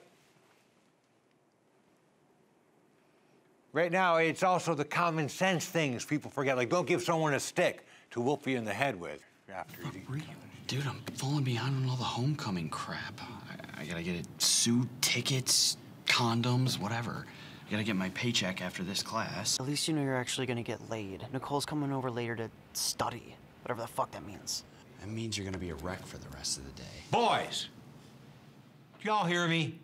Right now, it's also the common sense things people forget. Like, don't give someone a stick to whoop you in the head with. After you
Dude, I'm falling behind on all the homecoming crap. I, I gotta get it suit, tickets, condoms, whatever. I gotta get my paycheck after this class.
At least you know you're actually gonna get laid. Nicole's coming over later to study, whatever the fuck that means.
That means you're gonna be a wreck for the rest of the day.
Boys, do y'all hear me?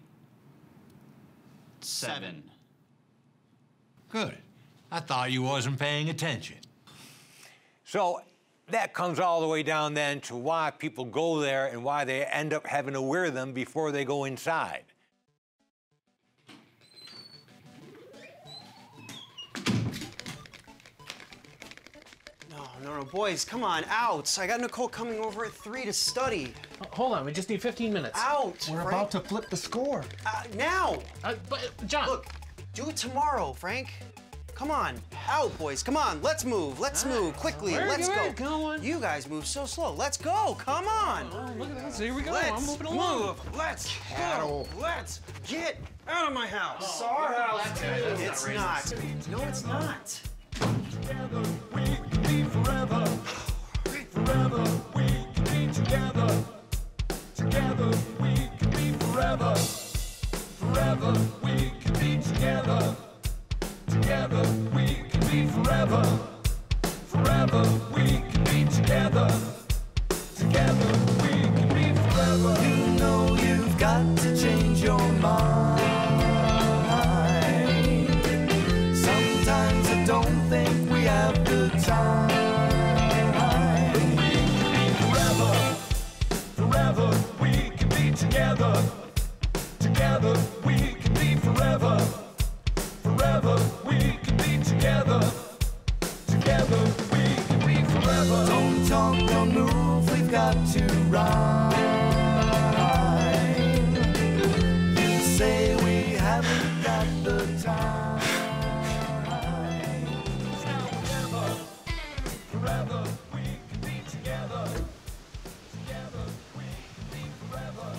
Seven.
Good. I thought you wasn't paying attention. So that comes all the way down then to why people go there and why they end up having to wear them before they go inside.
No, no, no, boys, come on, out. I got Nicole coming over at three to study.
Hold on, we just need 15 minutes.
Out.
We're
Frank.
about to flip the score.
Uh, now.
but John.
Look, do it tomorrow, Frank. Come on, out, boys. Come on, let's move. Let's move quickly.
We're
let's go.
going.
You guys move so slow. Let's go. Come on.
Oh, look at this. Here we go.
Let's
I'm moving along.
Move. Let's
Cattle.
go. Let's get out of my house.
Oh, it's our house, too.
It's not. No, it's not.
Together we can be forever. Forever we can be together. Together we can be forever. Forever forever. Forever we can be together. Together got to rhyme. You say we haven't got the time. Forever, forever we can be together. Together we can be forever.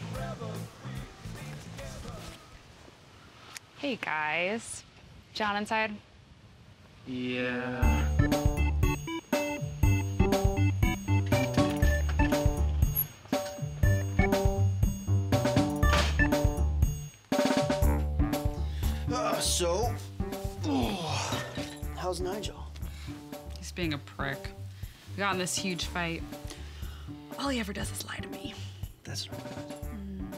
Forever we can be together.
Hey guys. John inside?
Yeah.
How's Nigel?
He's being a prick. We got in this huge fight. All he ever does is lie to me.
That's not good. Mm.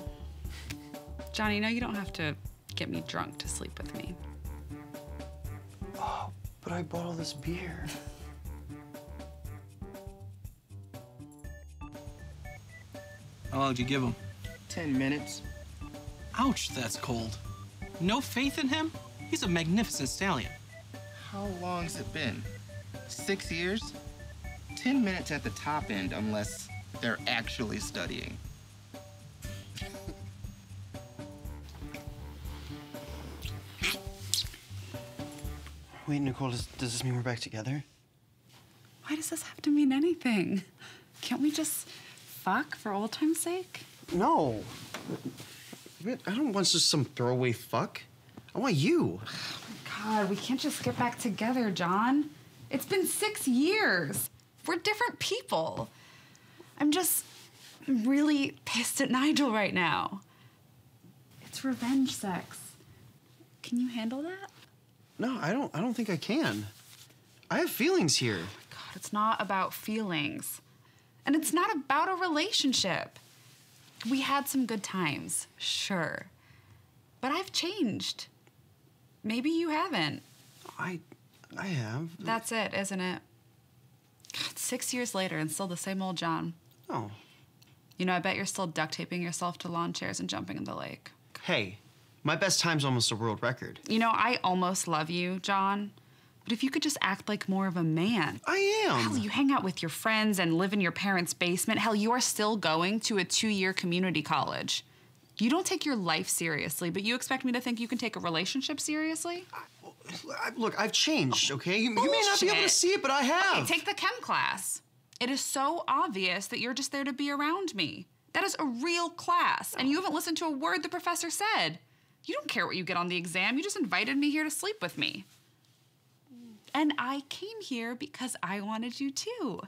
Johnny, no, you don't have to get me drunk to sleep with me.
Oh, but I bought all this beer.
How long did you give him?
Ten minutes.
Ouch, that's cold. No faith in him? He's a magnificent stallion.
How long's it been? Six years? Ten minutes at the top end, unless they're actually studying.
Wait, Nicole, does, does this mean we're back together?
Why does this have to mean anything? Can't we just fuck for old time's sake?
No. I don't want just some throwaway fuck. I want you.
God, we can't just get back together, John. It's been six years. We're different people. I'm just really pissed at Nigel right now. It's revenge sex. Can you handle that?
No, I don't. I don't think I can. I have feelings here.
Oh God, it's not about feelings. And it's not about a relationship. We had some good times, sure. But I've changed. Maybe you haven't.
I I have.
That's it, isn't it? God, six years later and still the same old John.
Oh.
You know, I bet you're still duct taping yourself to lawn chairs and jumping in the lake.
Hey, my best time's almost a world record.
You know, I almost love you, John. But if you could just act like more of a man.
I am.
Hell, you hang out with your friends and live in your parents' basement. Hell, you are still going to a two year community college. You don't take your life seriously, but you expect me to think you can take a relationship seriously?
I, look, I've changed, okay? You, you may not be able to see it, but I have.
Okay, take the chem class. It is so obvious that you're just there to be around me. That is a real class, and you haven't listened to a word the professor said. You don't care what you get on the exam, you just invited me here to sleep with me. And I came here because I wanted you too.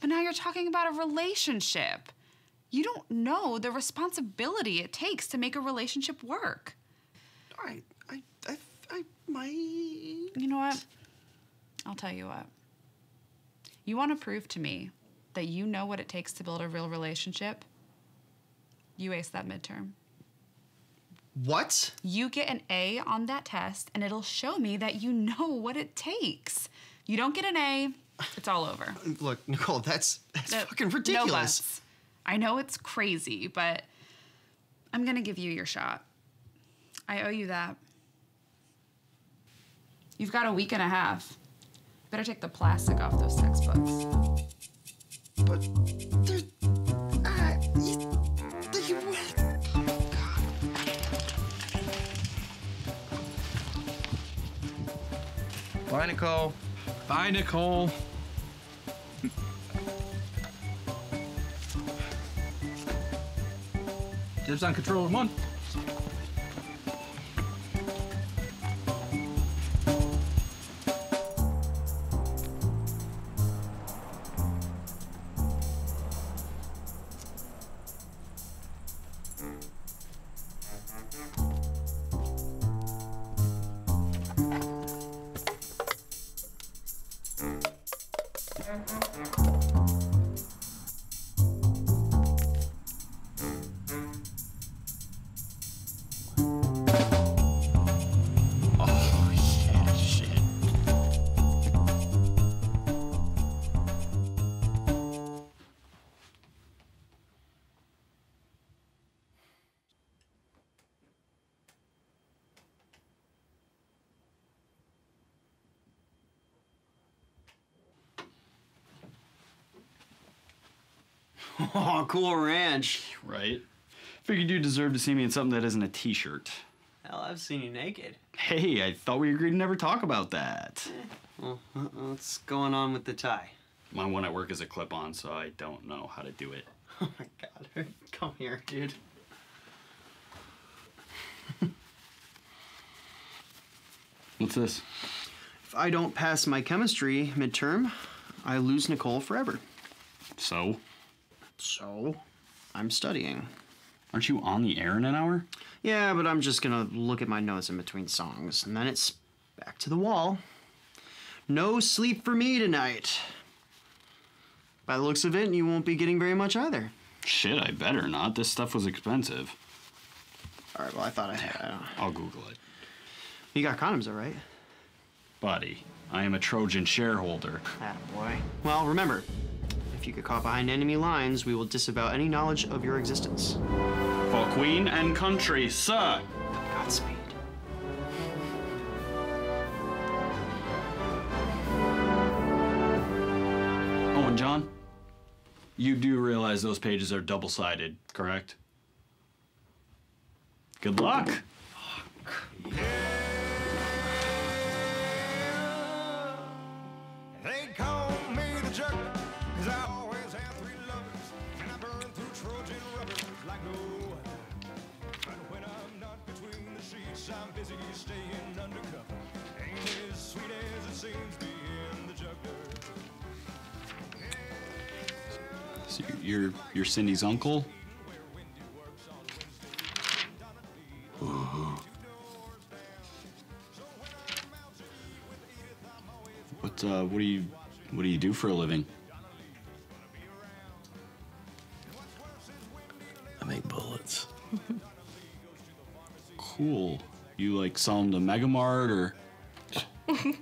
But now you're talking about a relationship. You don't know the responsibility it takes to make a relationship work.
I, I, I, I might.
You know what? I'll tell you what. You want to prove to me that you know what it takes to build a real relationship? You ace that midterm.
What?
You get an A on that test, and it'll show me that you know what it takes. You don't get an A, it's all over.
Look, Nicole, that's that's
No-
fucking
no
ridiculous.
buts. I know it's crazy, but I'm gonna give you your shot. I owe you that. You've got a week and a half. Better take the plastic off those textbooks.
But there's. Uh, you, you,
Bye, Nicole.
Bye, Nicole. Dibs on control one.
Cool ranch.
Right? Figured you deserve to see me in something that isn't a t shirt.
Hell, I've seen you naked.
Hey, I thought we agreed to never talk about that.
Well, uh, what's going on with the tie?
My one at work is a clip on, so I don't know how to do it.
Oh my god. Come here, dude.
What's this?
If I don't pass my chemistry midterm, I lose Nicole forever.
So?
So? I'm studying.
Aren't you on the air in an hour?
Yeah, but I'm just gonna look at my notes in between songs, and then it's back to the wall.
No sleep for me tonight. By the looks of it, you won't be getting very much either.
Shit, I better not. This stuff was expensive.
All right, well, I thought I had. I don't know.
I'll Google it.
You got condoms, all right?
Buddy, I am a Trojan shareholder.
boy. Well, remember, if you get caught behind enemy lines, we will disavow any knowledge of your existence.
For Queen and country, sir.
Godspeed.
Oh, and John, you do realize those pages are double sided, correct? Good luck.
They call me the jerk, cause I always have three lovers, and I burn through Trojan rubber like no other. But when I'm not between the sheets, I'm busy staying undercover. Ain't as sweet as it seems being the juggler.
So you're you're Cindy's uncle? What uh, what do you what do you do for a living? Like sell them to Megamart or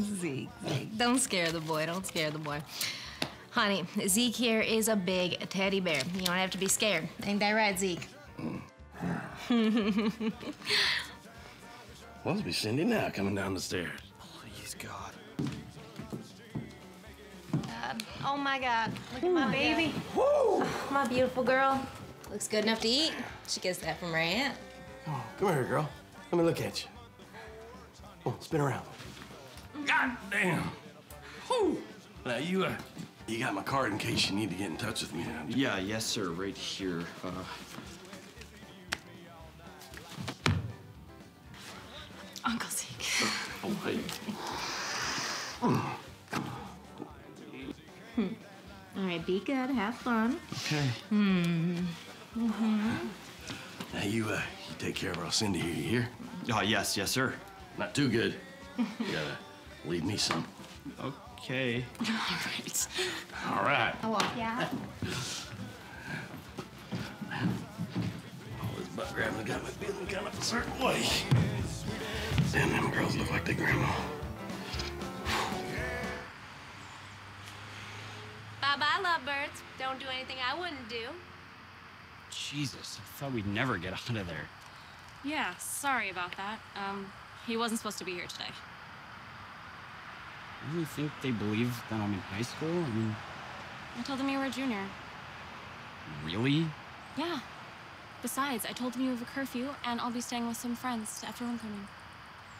Zeke, Zeke, don't scare the boy. Don't scare the boy. Honey, Zeke here is a big teddy bear. You don't have to be scared. Ain't that right, Zeke?
Must be Cindy now coming down the stairs.
Please, God.
God. Oh my God. Look at my baby. Woo! My beautiful girl. Looks good enough to eat. She gets that from her aunt.
Come here, girl. Let me look at you. Oh, spin around. God damn. Whew. Now you uh, you got my card in case you need to get in touch with me.
Yeah, yes, sir, right here. Uh,
Uncle Zeke.
Oh, hey.
All right, be good. Have fun.
Okay.
Hmm. Mm-hmm.
Now you uh, you take care of our Cindy here. You hear?
Oh, yes, yes, sir.
Not too good. You gotta leave me some.
Okay.
All right.
All right.
I'll walk you out.
All this butt grabbing got me feeling kind of a certain way. Damn, them girls look like their grandma.
Bye bye, lovebirds. Don't do anything I wouldn't do.
Jesus, I thought we'd never get out of there.
Yeah, sorry about that. Um, he wasn't supposed to be here today.
You really think they believe that I'm in high school? I mean,
I told them you were a junior.
really?
Yeah. Besides, I told them you have a curfew, and I'll be staying with some friends after homecoming.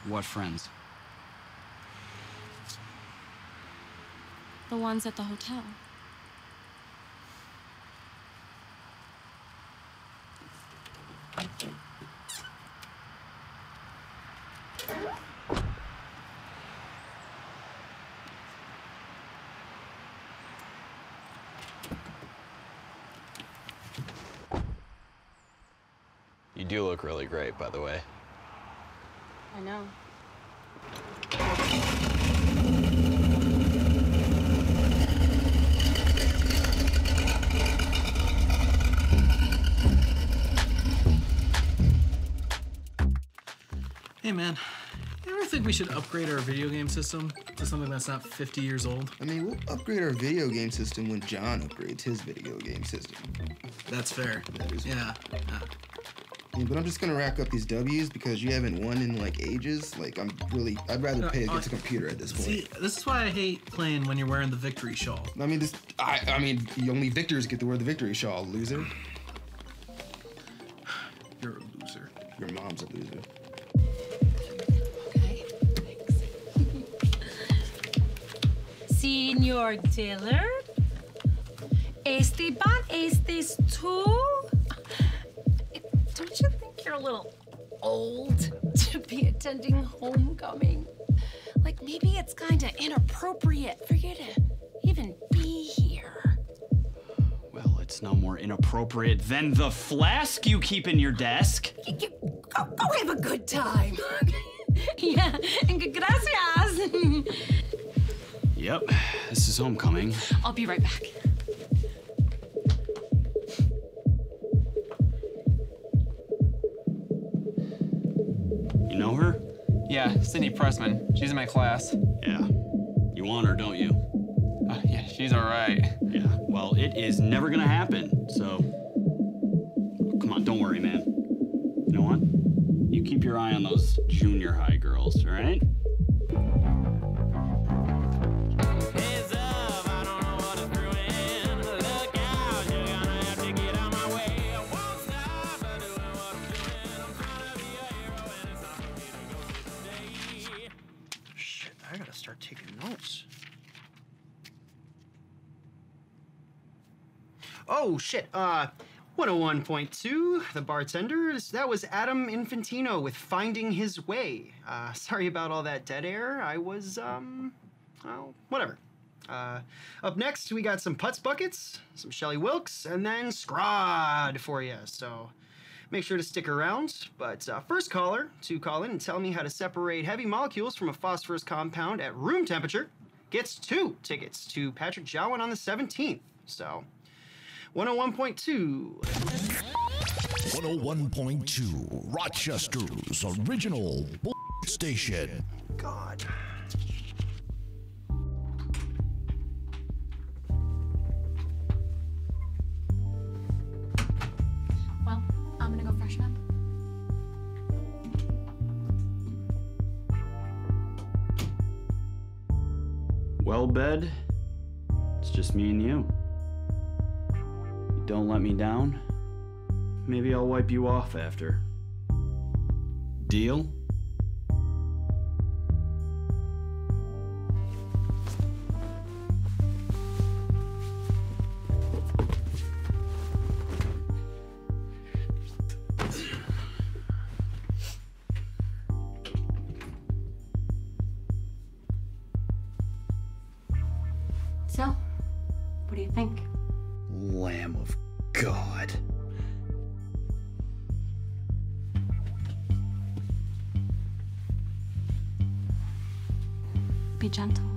What friends?
The ones at the hotel.
You do look really great, by the way.
I know.
Hey man, you ever think we should upgrade our video game system to something that's not 50 years old?
I mean, we'll upgrade our video game system when John upgrades his video game system.
That's fair. yeah. yeah.
Yeah, but I'm just gonna rack up these W's because you haven't won in like ages. Like I'm really, I'd rather uh, pay against uh, a computer at this point.
See, this is why I hate playing when you're wearing the victory shawl.
I mean, this, I, I mean, only victors get to wear the victory shawl, loser.
Señor Dillard? Esteban, is this too? Don't you think you're a little old to be attending homecoming? Like maybe it's kind of inappropriate for you to even be here.
Well, it's no more inappropriate than the flask you keep in your desk.
Go, go have a good time. yeah, gracias.
Yep, this is homecoming.
I'll be right back.
You know her?
Yeah, Cindy Pressman. She's in my class.
Yeah. You want her, don't you?
Uh, yeah, she's all right.
Yeah. Well, it is never gonna happen. So, come on, don't worry, man. You know what? You keep your eye on those junior high girls, all right?
Oh shit. Uh 101.2, the bartenders. That was Adam Infantino with Finding His Way. Uh, sorry about all that dead air. I was, um, well, whatever. Uh, up next, we got some Putz Buckets, some Shelly Wilkes, and then Scrod for you. So make sure to stick around. But uh, first caller to call in and tell me how to separate heavy molecules from a phosphorus compound at room temperature gets two tickets to Patrick Jowan on the 17th. So 101.2.
101.2, Rochester's original bull station.
God.
Well, I'm gonna go freshen up.
Well, bed, it's just me and you. Don't let me down, maybe I'll wipe you off after. Deal?
Gentle.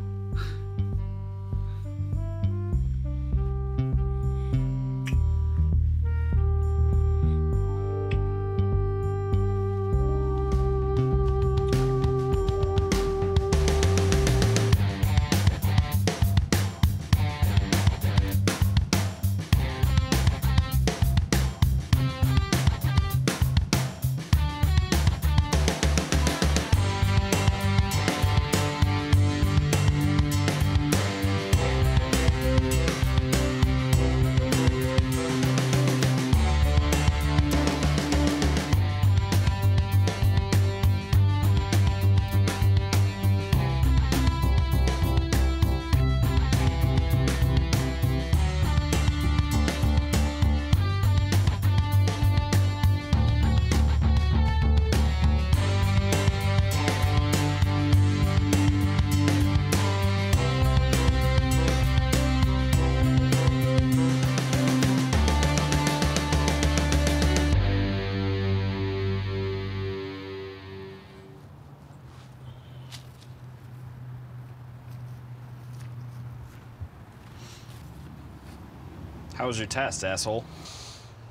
How was your test, asshole?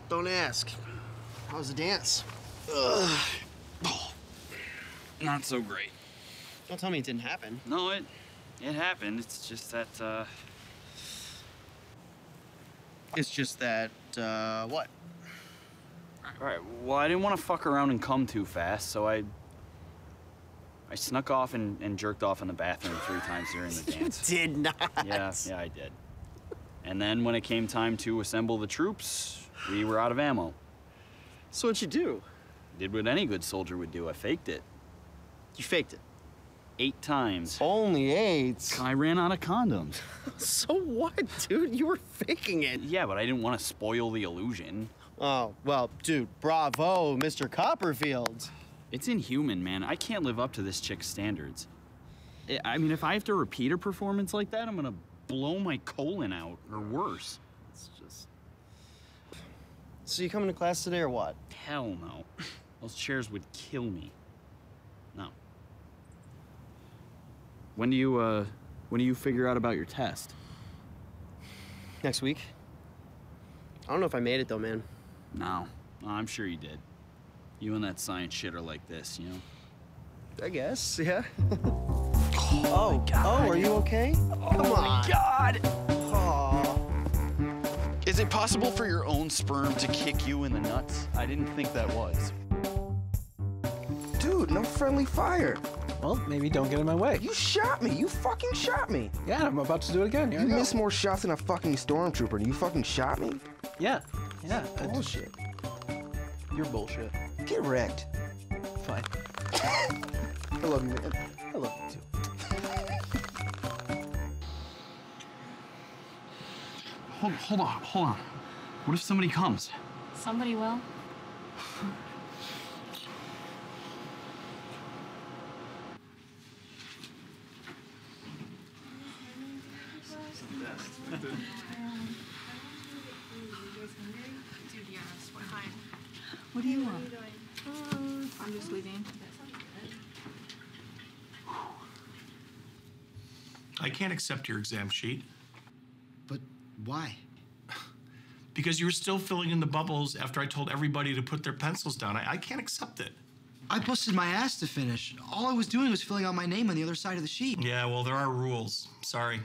Don't ask. How was the dance?
Ugh. Not so great.
Don't tell me it didn't happen.
No, it it happened. It's just that uh
It's just that, uh, what?
All right. Well, I didn't want to fuck around and come too fast, so I I snuck off and, and jerked off in the bathroom three times during the dance.
you did not.
Yeah, yeah, I did. And then when it came time to assemble the troops, we were out of ammo.
So what'd you do?
Did what any good soldier would do. I faked it.
You faked it?
Eight times.
Only eight?
I ran out of condoms.
So what, dude? You were faking it.
Yeah, but I didn't want to spoil the illusion.
Oh, well, dude, bravo, Mr. Copperfield.
It's inhuman, man. I can't live up to this chick's standards. I- I mean, if I have to repeat a performance like that, I'm gonna blow my colon out, or worse.
It's just. So you coming to class today or what?
Hell no. Those chairs would kill me. No. When do you, uh, when do you figure out about your test?
Next week. I don't know if I made it though, man.
No, I'm sure you did. You and that science shit are like this, you know?
I guess, yeah. oh, oh, are you okay? Oh Come
Oh my
on.
God.
Aw.
Is it possible for your own sperm to kick you in the nuts? I didn't think that was.
Dude, no friendly fire.
Well, maybe don't get in my way.
You shot me. You fucking shot me.
Yeah, I'm about to do it again. Here
you
I go.
missed more shots than a fucking stormtrooper, and you fucking shot me?
Yeah, yeah.
Bullshit.
You're bullshit.
Get wrecked.
Fine.
I love you, man.
Hold, hold on, hold on. What if somebody comes?
Somebody will.
What do you want? I'm just leaving.
I can't accept your exam sheet.
Why?
Because you were still filling in the bubbles after I told everybody to put their pencils down. I, I can't accept it.
I busted my ass to finish. All I was doing was filling out my name on the other side of the sheet.
Yeah, well, there are rules. Sorry.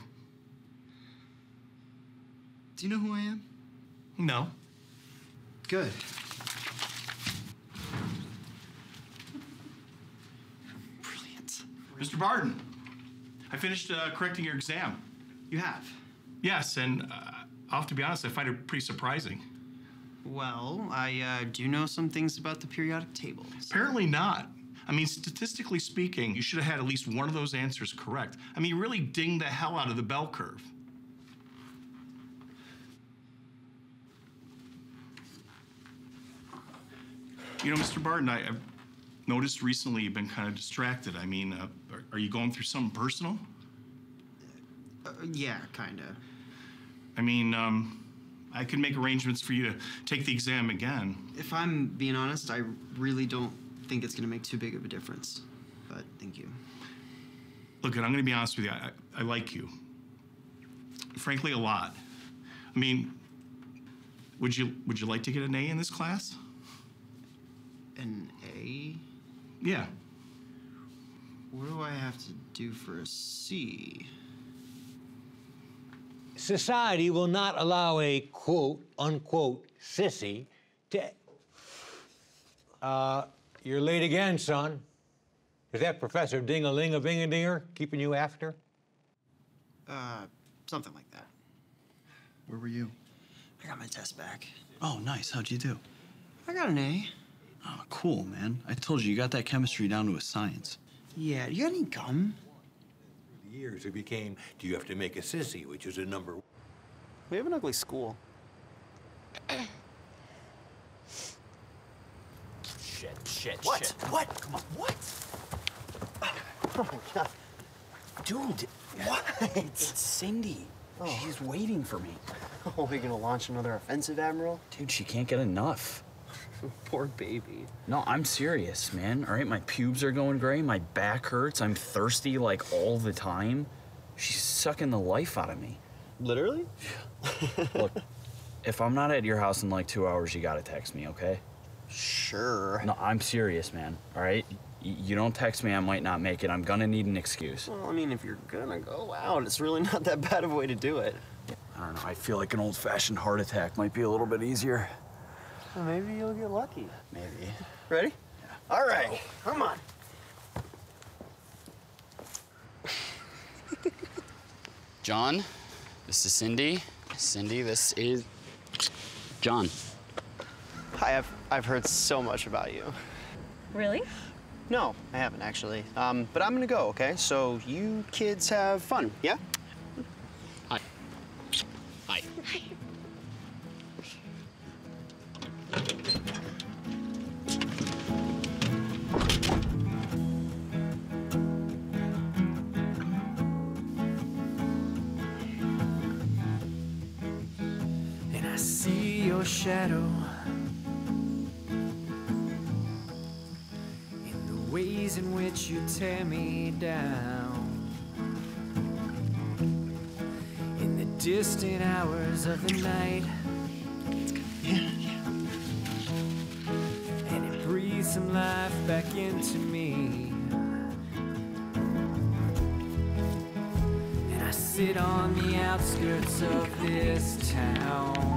Do you know who I am?
No.
Good. Brilliant.
Mr. Barton, I finished uh, correcting your exam.
You have?
Yes, and uh, I'll have to be honest, I find it pretty surprising.
Well, I uh, do know some things about the periodic table.
Apparently not. I mean, statistically speaking, you should have had at least one of those answers correct. I mean, you really dinged the hell out of the bell curve. You know, Mr. Barton, I, I've noticed recently you've been kind of distracted. I mean, uh, are, are you going through something personal?
Uh, yeah, kinda.
I mean, um, I could make arrangements for you to take the exam again.
If I'm being honest, I really don't think it's gonna make too big of a difference. But thank you.
Look, and I'm going to be honest with you. I, I like you. Frankly, a lot. I mean, would you would you like to get an A in this class?
An A?
Yeah.
What do I have to do for a C?
Society will not allow a quote unquote sissy to. Uh, you're late again, son. Is that Professor Ding a ling a bing a dinger keeping you after?
Uh, something like that. Where were you? I got my test back.
Oh, nice. How'd you do?
I got an A.
Oh, cool, man. I told you, you got that chemistry down to a science.
Yeah, you got any gum?
For years it became, do you have to make a sissy, which is a number.
We have an ugly school.
Shit, shit,
What?
shit.
What? Come on. What? Oh my god. Dude, what?
It's Cindy. Oh. She's waiting for me.
Oh, we gonna launch another offensive, Admiral?
Dude, she can't get enough.
Poor baby.
No, I'm serious, man. All right, my pubes are going gray, my back hurts, I'm thirsty like all the time. She's sucking the life out of me.
Literally?
Look, if I'm not at your house in like two hours, you gotta text me, okay?
Sure.
No, I'm serious, man. All right? Y- you don't text me, I might not make it. I'm gonna need an excuse.
Well, I mean, if you're gonna go out, it's really not that bad of a way to do it.
I don't know. I feel like an old fashioned heart attack might be a little bit easier.
Well, maybe you'll get lucky.
Maybe.
Ready? Yeah. All right. Come on.
John, this is Cindy. Cindy, this is John.
Hi, I've, I've heard so much about you.
Really?
No, I haven't actually. Um, but I'm gonna go, okay? So you kids have fun, yeah?
Shadow in the ways in which you tear me down.
In the distant hours of the night. And it breathes some life back into me. And I sit on the outskirts of this town.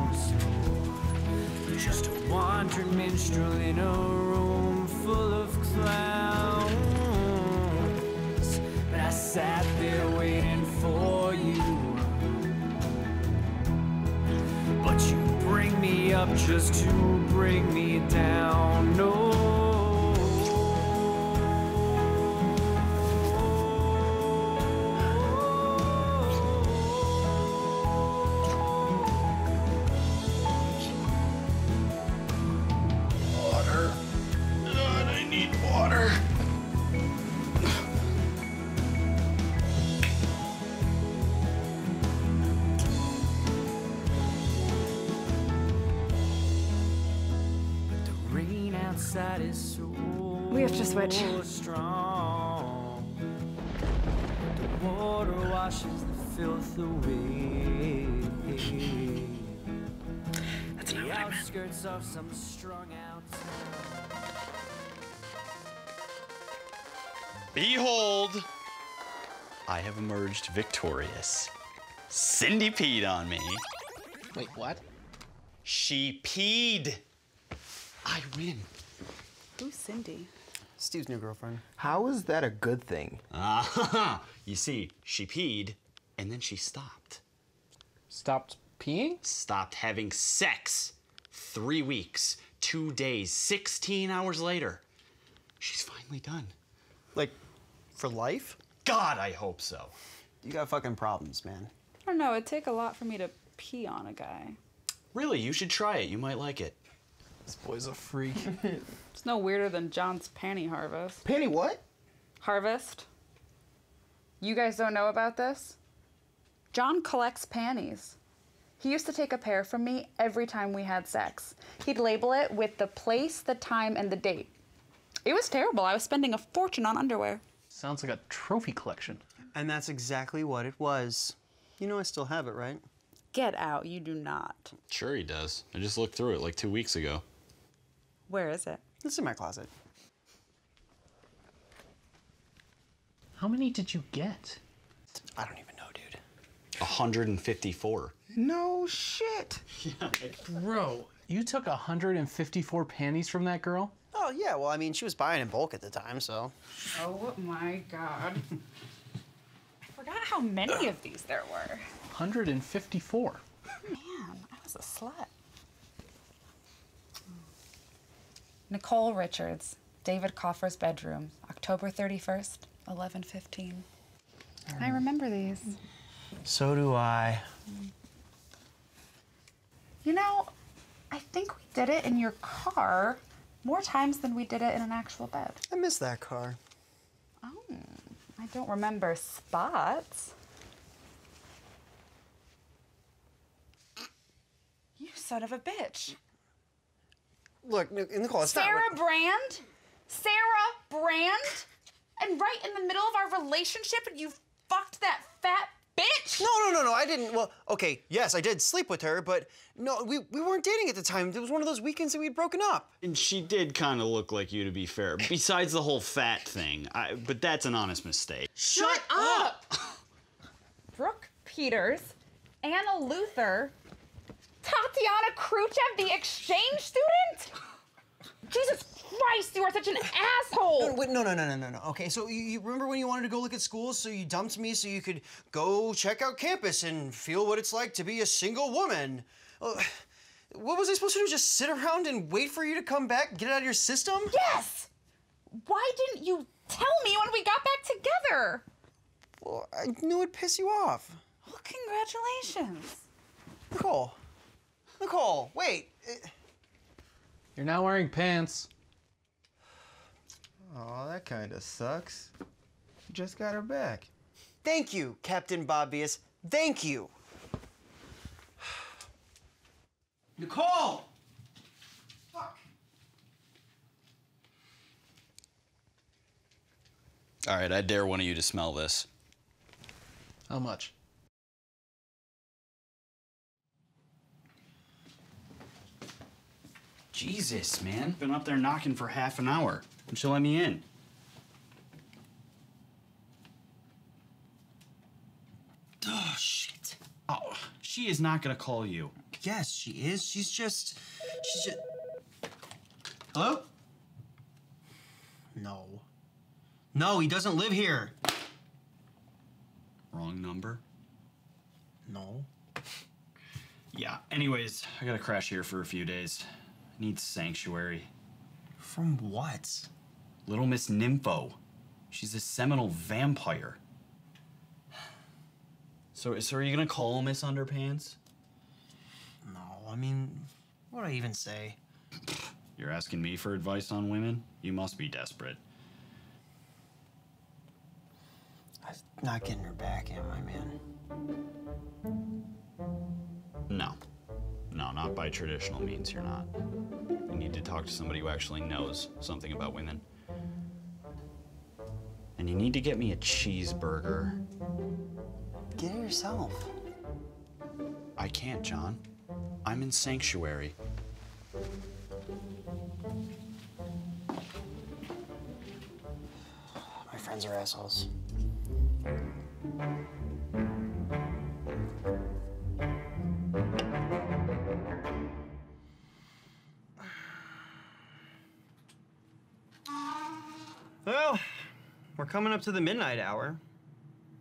Just a wandering minstrel in a room full of clowns. But I sat there waiting for you. But you bring me up just to bring me down. No.
We have to switch.
strong. The water washes the filth away. That's the outskirts of some strung out
Behold, I have emerged victorious. Cindy peed on me.
Wait, what?
She peed. I win.
Who's Cindy?
Steve's new girlfriend.
How is that a good thing?
Ah, you see, she peed and then she stopped.
Stopped peeing?
Stopped having sex. Three weeks, two days, 16 hours later. She's finally done.
Like, for life?
God, I hope so.
You got fucking problems, man.
I don't know. It'd take a lot for me to pee on a guy.
Really, you should try it. You might like it.
This boy's a freak.
It's no weirder than John's panty harvest.
Panty what?
Harvest. You guys don't know about this? John collects panties. He used to take a pair from me every time we had sex. He'd label it with the place, the time, and the date. It was terrible. I was spending a fortune on underwear.
Sounds like a trophy collection.
And that's exactly what it was. You know I still have it, right?
Get out. You do not.
Sure, he does. I just looked through it like two weeks ago.
Where is it?
It's in my closet.
How many did you get?
I don't even know, dude.
154.
No shit.
Bro, you took 154 panties from that girl?
Oh, yeah, well, I mean, she was buying in bulk at the time, so.
Oh my god. I forgot how many of these there were.
154.
Man, I was a slut. Nicole Richards, David Coffer's bedroom, October 31st, 11:15. I remember these.
So do I.
You know, I think we did it in your car more times than we did it in an actual bed.
I miss that car.
Oh, I don't remember spots. You son of a bitch.
Look, Nic- Nicole, it's not.
Sarah
like-
Brand? Sarah Brand? And right in the middle of our relationship, you fucked that fat bitch?
No, no, no, no. I didn't. Well, okay, yes, I did sleep with her, but no, we, we weren't dating at the time. It was one of those weekends that we'd broken up.
And she did kind of look like you, to be fair. Besides the whole fat thing, I, but that's an honest mistake.
Shut up! Brooke Peters, Anna Luther, Tatiana Khrushchev, the exchange student? Jesus Christ, you are such an asshole!
No, wait, no, no, no, no, no, no. Okay, so you, you remember when you wanted to go look at schools, so you dumped me so you could go check out campus and feel what it's like to be a single woman. Uh, what was I supposed to do? Just sit around and wait for you to come back, get it out of your system?
Yes! Why didn't you tell me when we got back together?
Well, I knew it'd piss you off.
Well, congratulations.
Nicole. Nicole, wait.
You're now wearing pants.
Oh, that kind of sucks. You just got her back.
Thank you, Captain Bobbius. Thank you. Nicole! Fuck.
All right, I dare one of you to smell this.
How much?
Jesus, man. Been up there knocking for half an hour. And she'll let me in. Oh, shit. Oh, she is not gonna call you.
Yes, she is. She's just. She's just. Hello? No. No, he doesn't live here.
Wrong number?
No.
Yeah, anyways, I gotta crash here for a few days. I need sanctuary.
From what?
Little Miss Nympho. She's a seminal vampire. So, so are you gonna call Miss Underpants?
No, I mean, what do I even say?
You're asking me for advice on women? You must be desperate.
I'm not getting her back, am I, man?
No. No, not by traditional means, you're not. You need to talk to somebody who actually knows something about women. And you need to get me a cheeseburger.
Get it yourself.
I can't, John. I'm in sanctuary.
My friends are assholes. We're coming up to the midnight hour,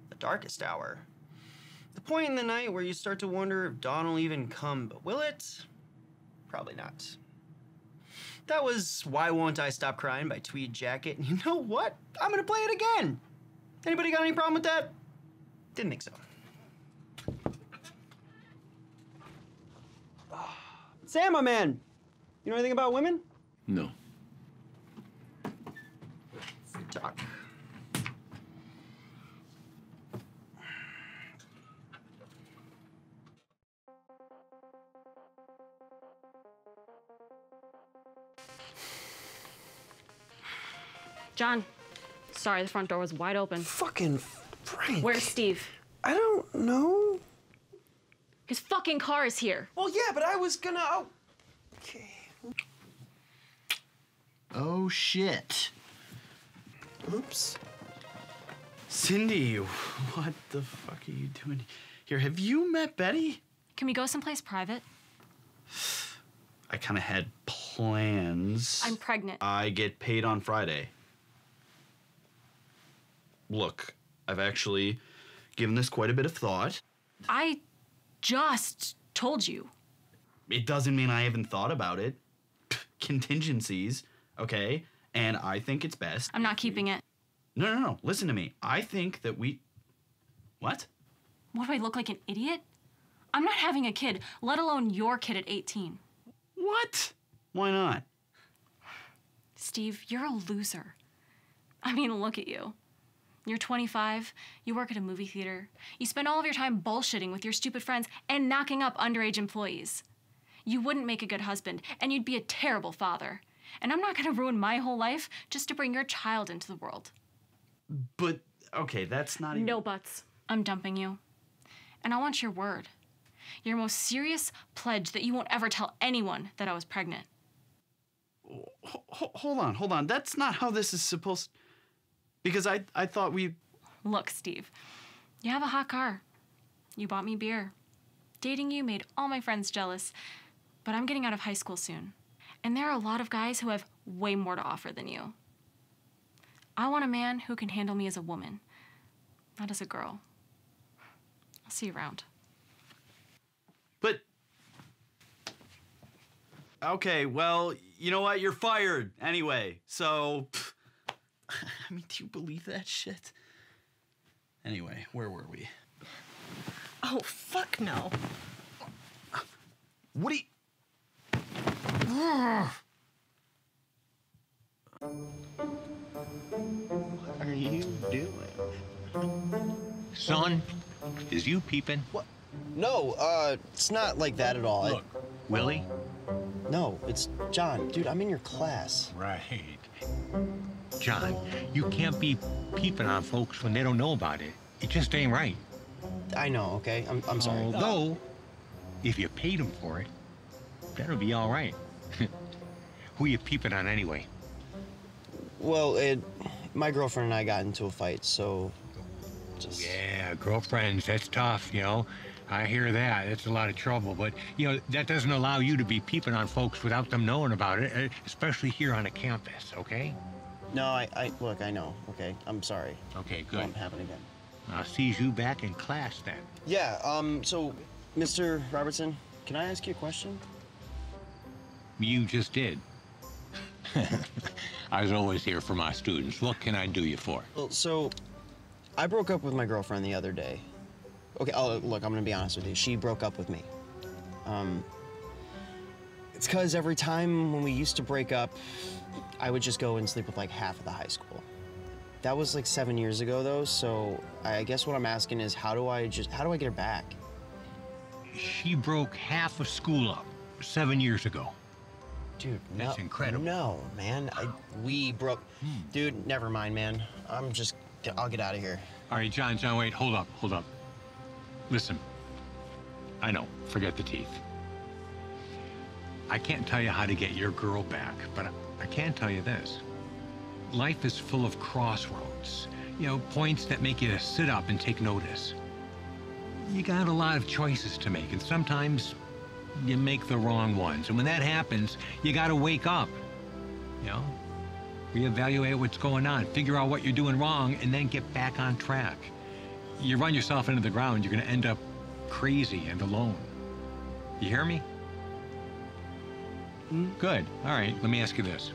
the darkest hour. The point in the night where you start to wonder if dawn will even come, but will it? Probably not. That was Why Won't I Stop Crying by Tweed Jacket, and you know what? I'm gonna play it again! Anybody got any problem with that? Didn't think so. Sam, my man! You know anything about women?
No.
Talk.
John, sorry, the front door was wide open.
Fucking Frank.
Where's Steve?
I don't know.
His fucking car is here.
Well, yeah, but I was gonna. Oh. Okay.
Oh, shit.
Oops.
Cindy, what the fuck are you doing here? Have you met Betty?
Can we go someplace private?
I kind of had plans.
I'm pregnant.
I get paid on Friday. Look, I've actually given this quite a bit of thought.
I just told you.
It doesn't mean I haven't thought about it. Contingencies, okay? And I think it's best.
I'm not keeping it.
No, no, no. Listen to me. I think that we. What?
What do I look like an idiot? I'm not having a kid, let alone your kid at 18.
What? Why not?
Steve, you're a loser. I mean, look at you. You're 25, you work at a movie theater, you spend all of your time bullshitting with your stupid friends and knocking up underage employees. You wouldn't make a good husband, and you'd be a terrible father. And I'm not gonna ruin my whole life just to bring your child into the world.
But, okay, that's not even.
No buts. I'm dumping you. And I want your word. Your most serious pledge that you won't ever tell anyone that I was pregnant.
Ho- hold on, hold on. That's not how this is supposed. Because I, I thought we.
Look, Steve, you have a hot car. You bought me beer. Dating you made all my friends jealous, but I'm getting out of high school soon. And there are a lot of guys who have way more to offer than you. I want a man who can handle me as a woman, not as a girl. I'll see you around.
But. Okay, well, you know what? You're fired anyway. So. pff, I mean, do you believe that shit? Anyway, where were we?
Oh, fuck no.
What do you.
What are you doing? Son, is you peeping?
What? No, uh, it's not like that at all. I-
Look, Willie?
no, it's John. Dude, I'm in your class.
Right. John, you can't be peeping on folks when they don't know about it. It just ain't right.
I know, okay? I'm, I'm sorry.
Although, if you paid them for it, that'll be all right. Who are you peeping on anyway?
Well, it, my girlfriend and I got into a fight, so
Yeah, girlfriends, that's tough, you know. I hear that. It's a lot of trouble. But, you know, that doesn't allow you to be peeping on folks without them knowing about it, eh, especially here on a campus, okay?
No, I, I look, I know. Okay, I'm sorry.
Okay, good.
Won't happen again.
I'll see you back in class then.
Yeah. Um. So, Mr. Robertson, can I ask you a question?
You just did. I was always here for my students. What can I do you for?
Well, so, I broke up with my girlfriend the other day. Okay. Oh, look, I'm gonna be honest with you. She broke up with me. Um. It's because every time when we used to break up, I would just go and sleep with like half of the high school. That was like seven years ago, though. So I guess what I'm asking is, how do I just how do I get her back?
She broke half of school up seven years ago.
Dude,
That's
no,
incredible.
No, man. I, we broke. Hmm. Dude, never mind, man. I'm just. I'll get out of here.
All right, John, John, wait, hold up, hold up. Listen, I know, forget the teeth. I can't tell you how to get your girl back, but I- can tell you this. Life is full of crossroads, you know, points that make you sit up and take notice. You got a lot of choices to make, and sometimes you make the wrong ones. And when that happens, you got to wake up, you know, reevaluate what's going on, figure out what you're doing wrong, and then get back on track. You run yourself into the ground, you're going to end up crazy and alone. You hear me? Good. All right, let me ask you this.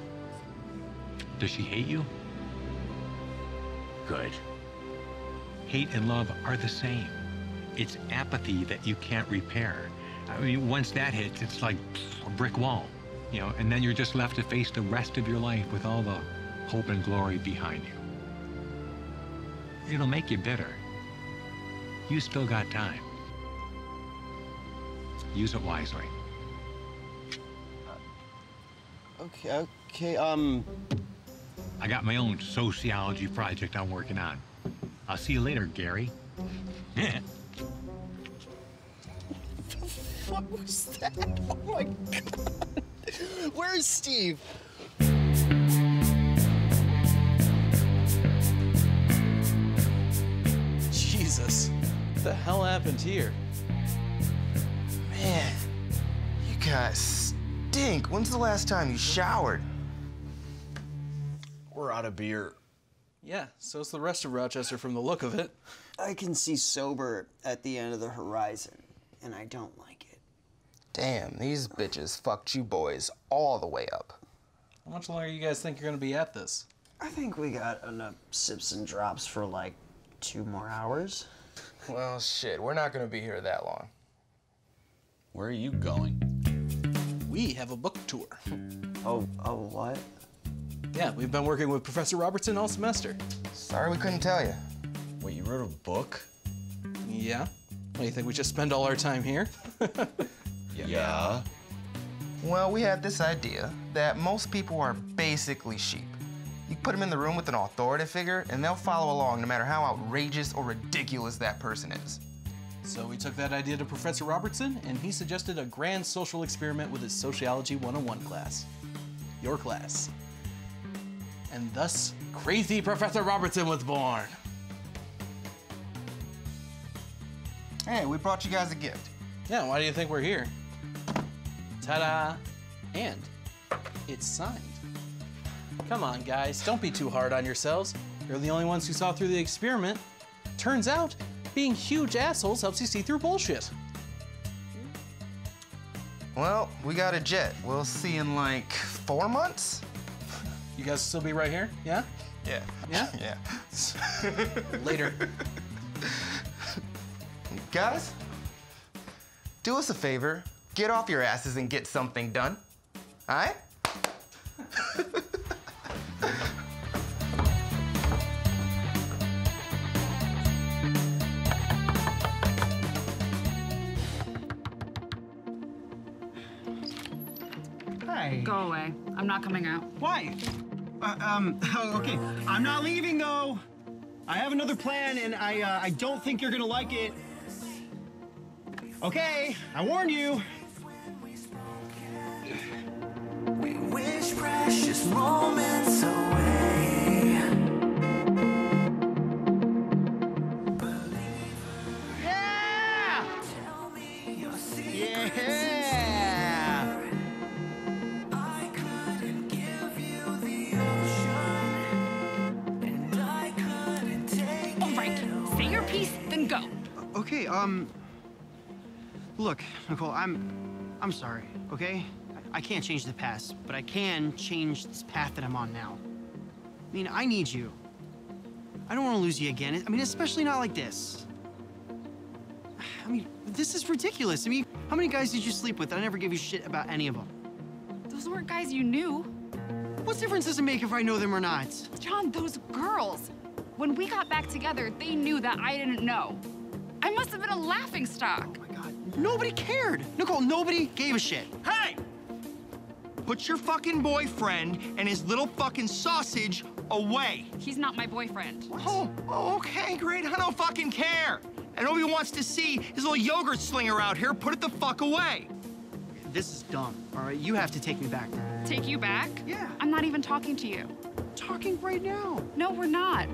Does she hate you? Good. Hate and love are the same. It's apathy that you can't repair. I mean, once that hits, it's like a brick wall, you know, and then you're just left to face the rest of your life with all the hope and glory behind you. It'll make you bitter. You still got time. Use it wisely.
Okay. Okay. Um.
I got my own sociology project I'm working on. I'll see you later, Gary.
What was that? Oh my god. Where's Steve?
Jesus. What the hell happened here?
Man, you guys stink. When's the last time you showered?
We're out of beer. Yeah, so's the rest of Rochester from the look of it.
I can see sober at the end of the horizon, and I don't like it.
Damn, these bitches fucked you boys all the way up.
How much longer you guys think you're gonna be at this?
I think we got enough sips and drops for like two more hours.
Well, shit, we're not gonna be here that long.
Where are you going?
We have a book tour.
Oh, oh, what?
Yeah, we've been working with Professor Robertson all semester.
Sorry we couldn't tell you.
Wait, you wrote a book?
Yeah? What, you think we just spend all our time here?
Yeah.
Well, we had this idea that most people are basically sheep. You put them in the room with an authority figure, and they'll follow along no matter how outrageous or ridiculous that person is.
So we took that idea to Professor Robertson, and he suggested a grand social experiment with his Sociology 101 class. Your class. And thus, crazy Professor Robertson was born.
Hey, we brought you guys a gift.
Yeah, why do you think we're here? Ta-da! And it's signed. Come on, guys, don't be too hard on yourselves. You're the only ones who saw through the experiment. Turns out, being huge assholes helps you see through bullshit.
Well, we got a jet. We'll see in like four months.
You guys still be right here? Yeah?
Yeah.
Yeah?
Yeah.
Later.
Guys, do us a favor. Get off your asses and get something done. All right?
Hi. Go away. I'm not coming out.
Why? Uh, um, okay. I'm not leaving though. I have another plan and I, uh, I don't think you're gonna like it. Okay, I warned you.
We wish
just moments away.
Okay, um. Look, Nicole, I'm. I'm sorry, okay? I I can't change the past, but I can change this path that I'm on now. I mean, I need you. I don't want to lose you again. I mean, especially not like this. I mean, this is ridiculous. I mean, how many guys did you sleep with? I never gave you shit about any of them.
Those weren't guys you knew.
What difference does it make if I know them or not?
John, those girls. When we got back together, they knew that I didn't know. I must have been a laughing stock.
Oh nobody cared. Nicole, nobody gave a shit.
Hey! Put your fucking boyfriend and his little fucking sausage away.
He's not my boyfriend.
Oh, oh, okay, great. I don't fucking care. And nobody wants to see his little yogurt slinger out here. Put it the fuck away.
This is dumb, all right? You have to take me back.
Take you back?
Yeah.
I'm not even talking to you.
Talking right now.
No, we're not.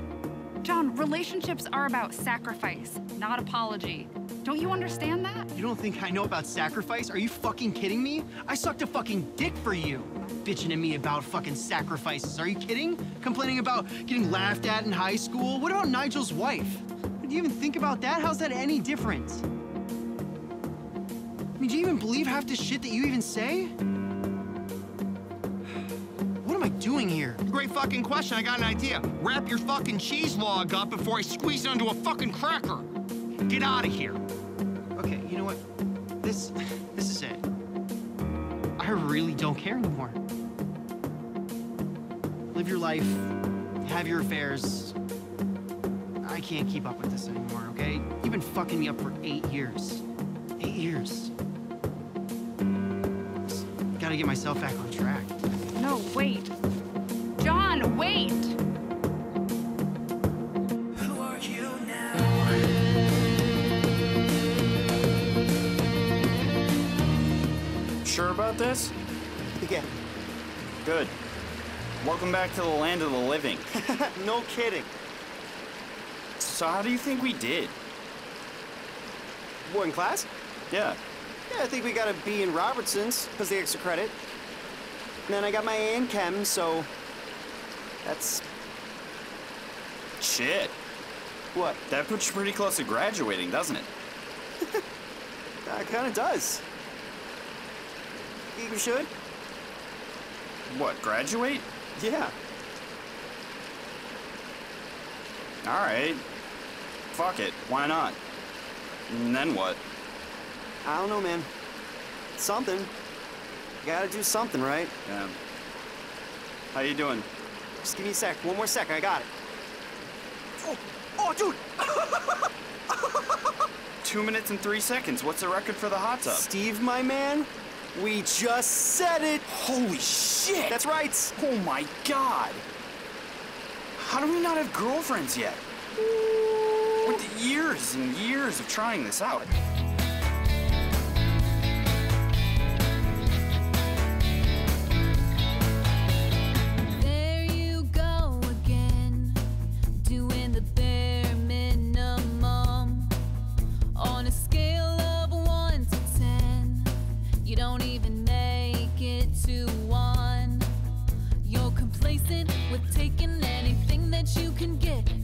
John, relationships are about sacrifice, not apology. Don't you understand that?
You don't think I know about sacrifice? Are you fucking kidding me? I sucked a fucking dick for you. Bitching at me about fucking sacrifices. Are you kidding? Complaining about getting laughed at in high school? What about Nigel's wife? Do you even think about that? How's that any different? I mean, do you even believe half the shit that you even say? Doing here?
Great fucking question. I got an idea. Wrap your fucking cheese log up before I squeeze it onto a fucking cracker. Get out of here.
Okay, you know what? This, this is it. I really don't care anymore. Live your life, have your affairs. I can't keep up with this anymore, okay? You've been fucking me up for eight years. Eight years. Just gotta get myself back on track.
No, wait. John, wait!
Who are you now?
Sure about this?
Yeah.
Good. Welcome back to the land of the living.
no kidding.
So how do you think we did?
What, in class?
Yeah.
Yeah, I think we got a B in Robertson's because the extra credit. And then I got my A in Chem, so that's
Shit.
What?
That puts you pretty close to graduating, doesn't it?
that kind of does. You should.
What, graduate?
Yeah.
Alright. Fuck it. Why not? And then what?
I don't know, man. Something. You gotta do something, right?
Yeah. How you doing?
Just give me a sec. One more sec. I got it. Oh, oh, dude.
Two minutes and three seconds. What's the record for the hot tub?
Steve, my man, we just said it.
Holy shit!
That's right.
Oh my god! How do we not have girlfriends yet? With the years and years of trying this out.
You can get.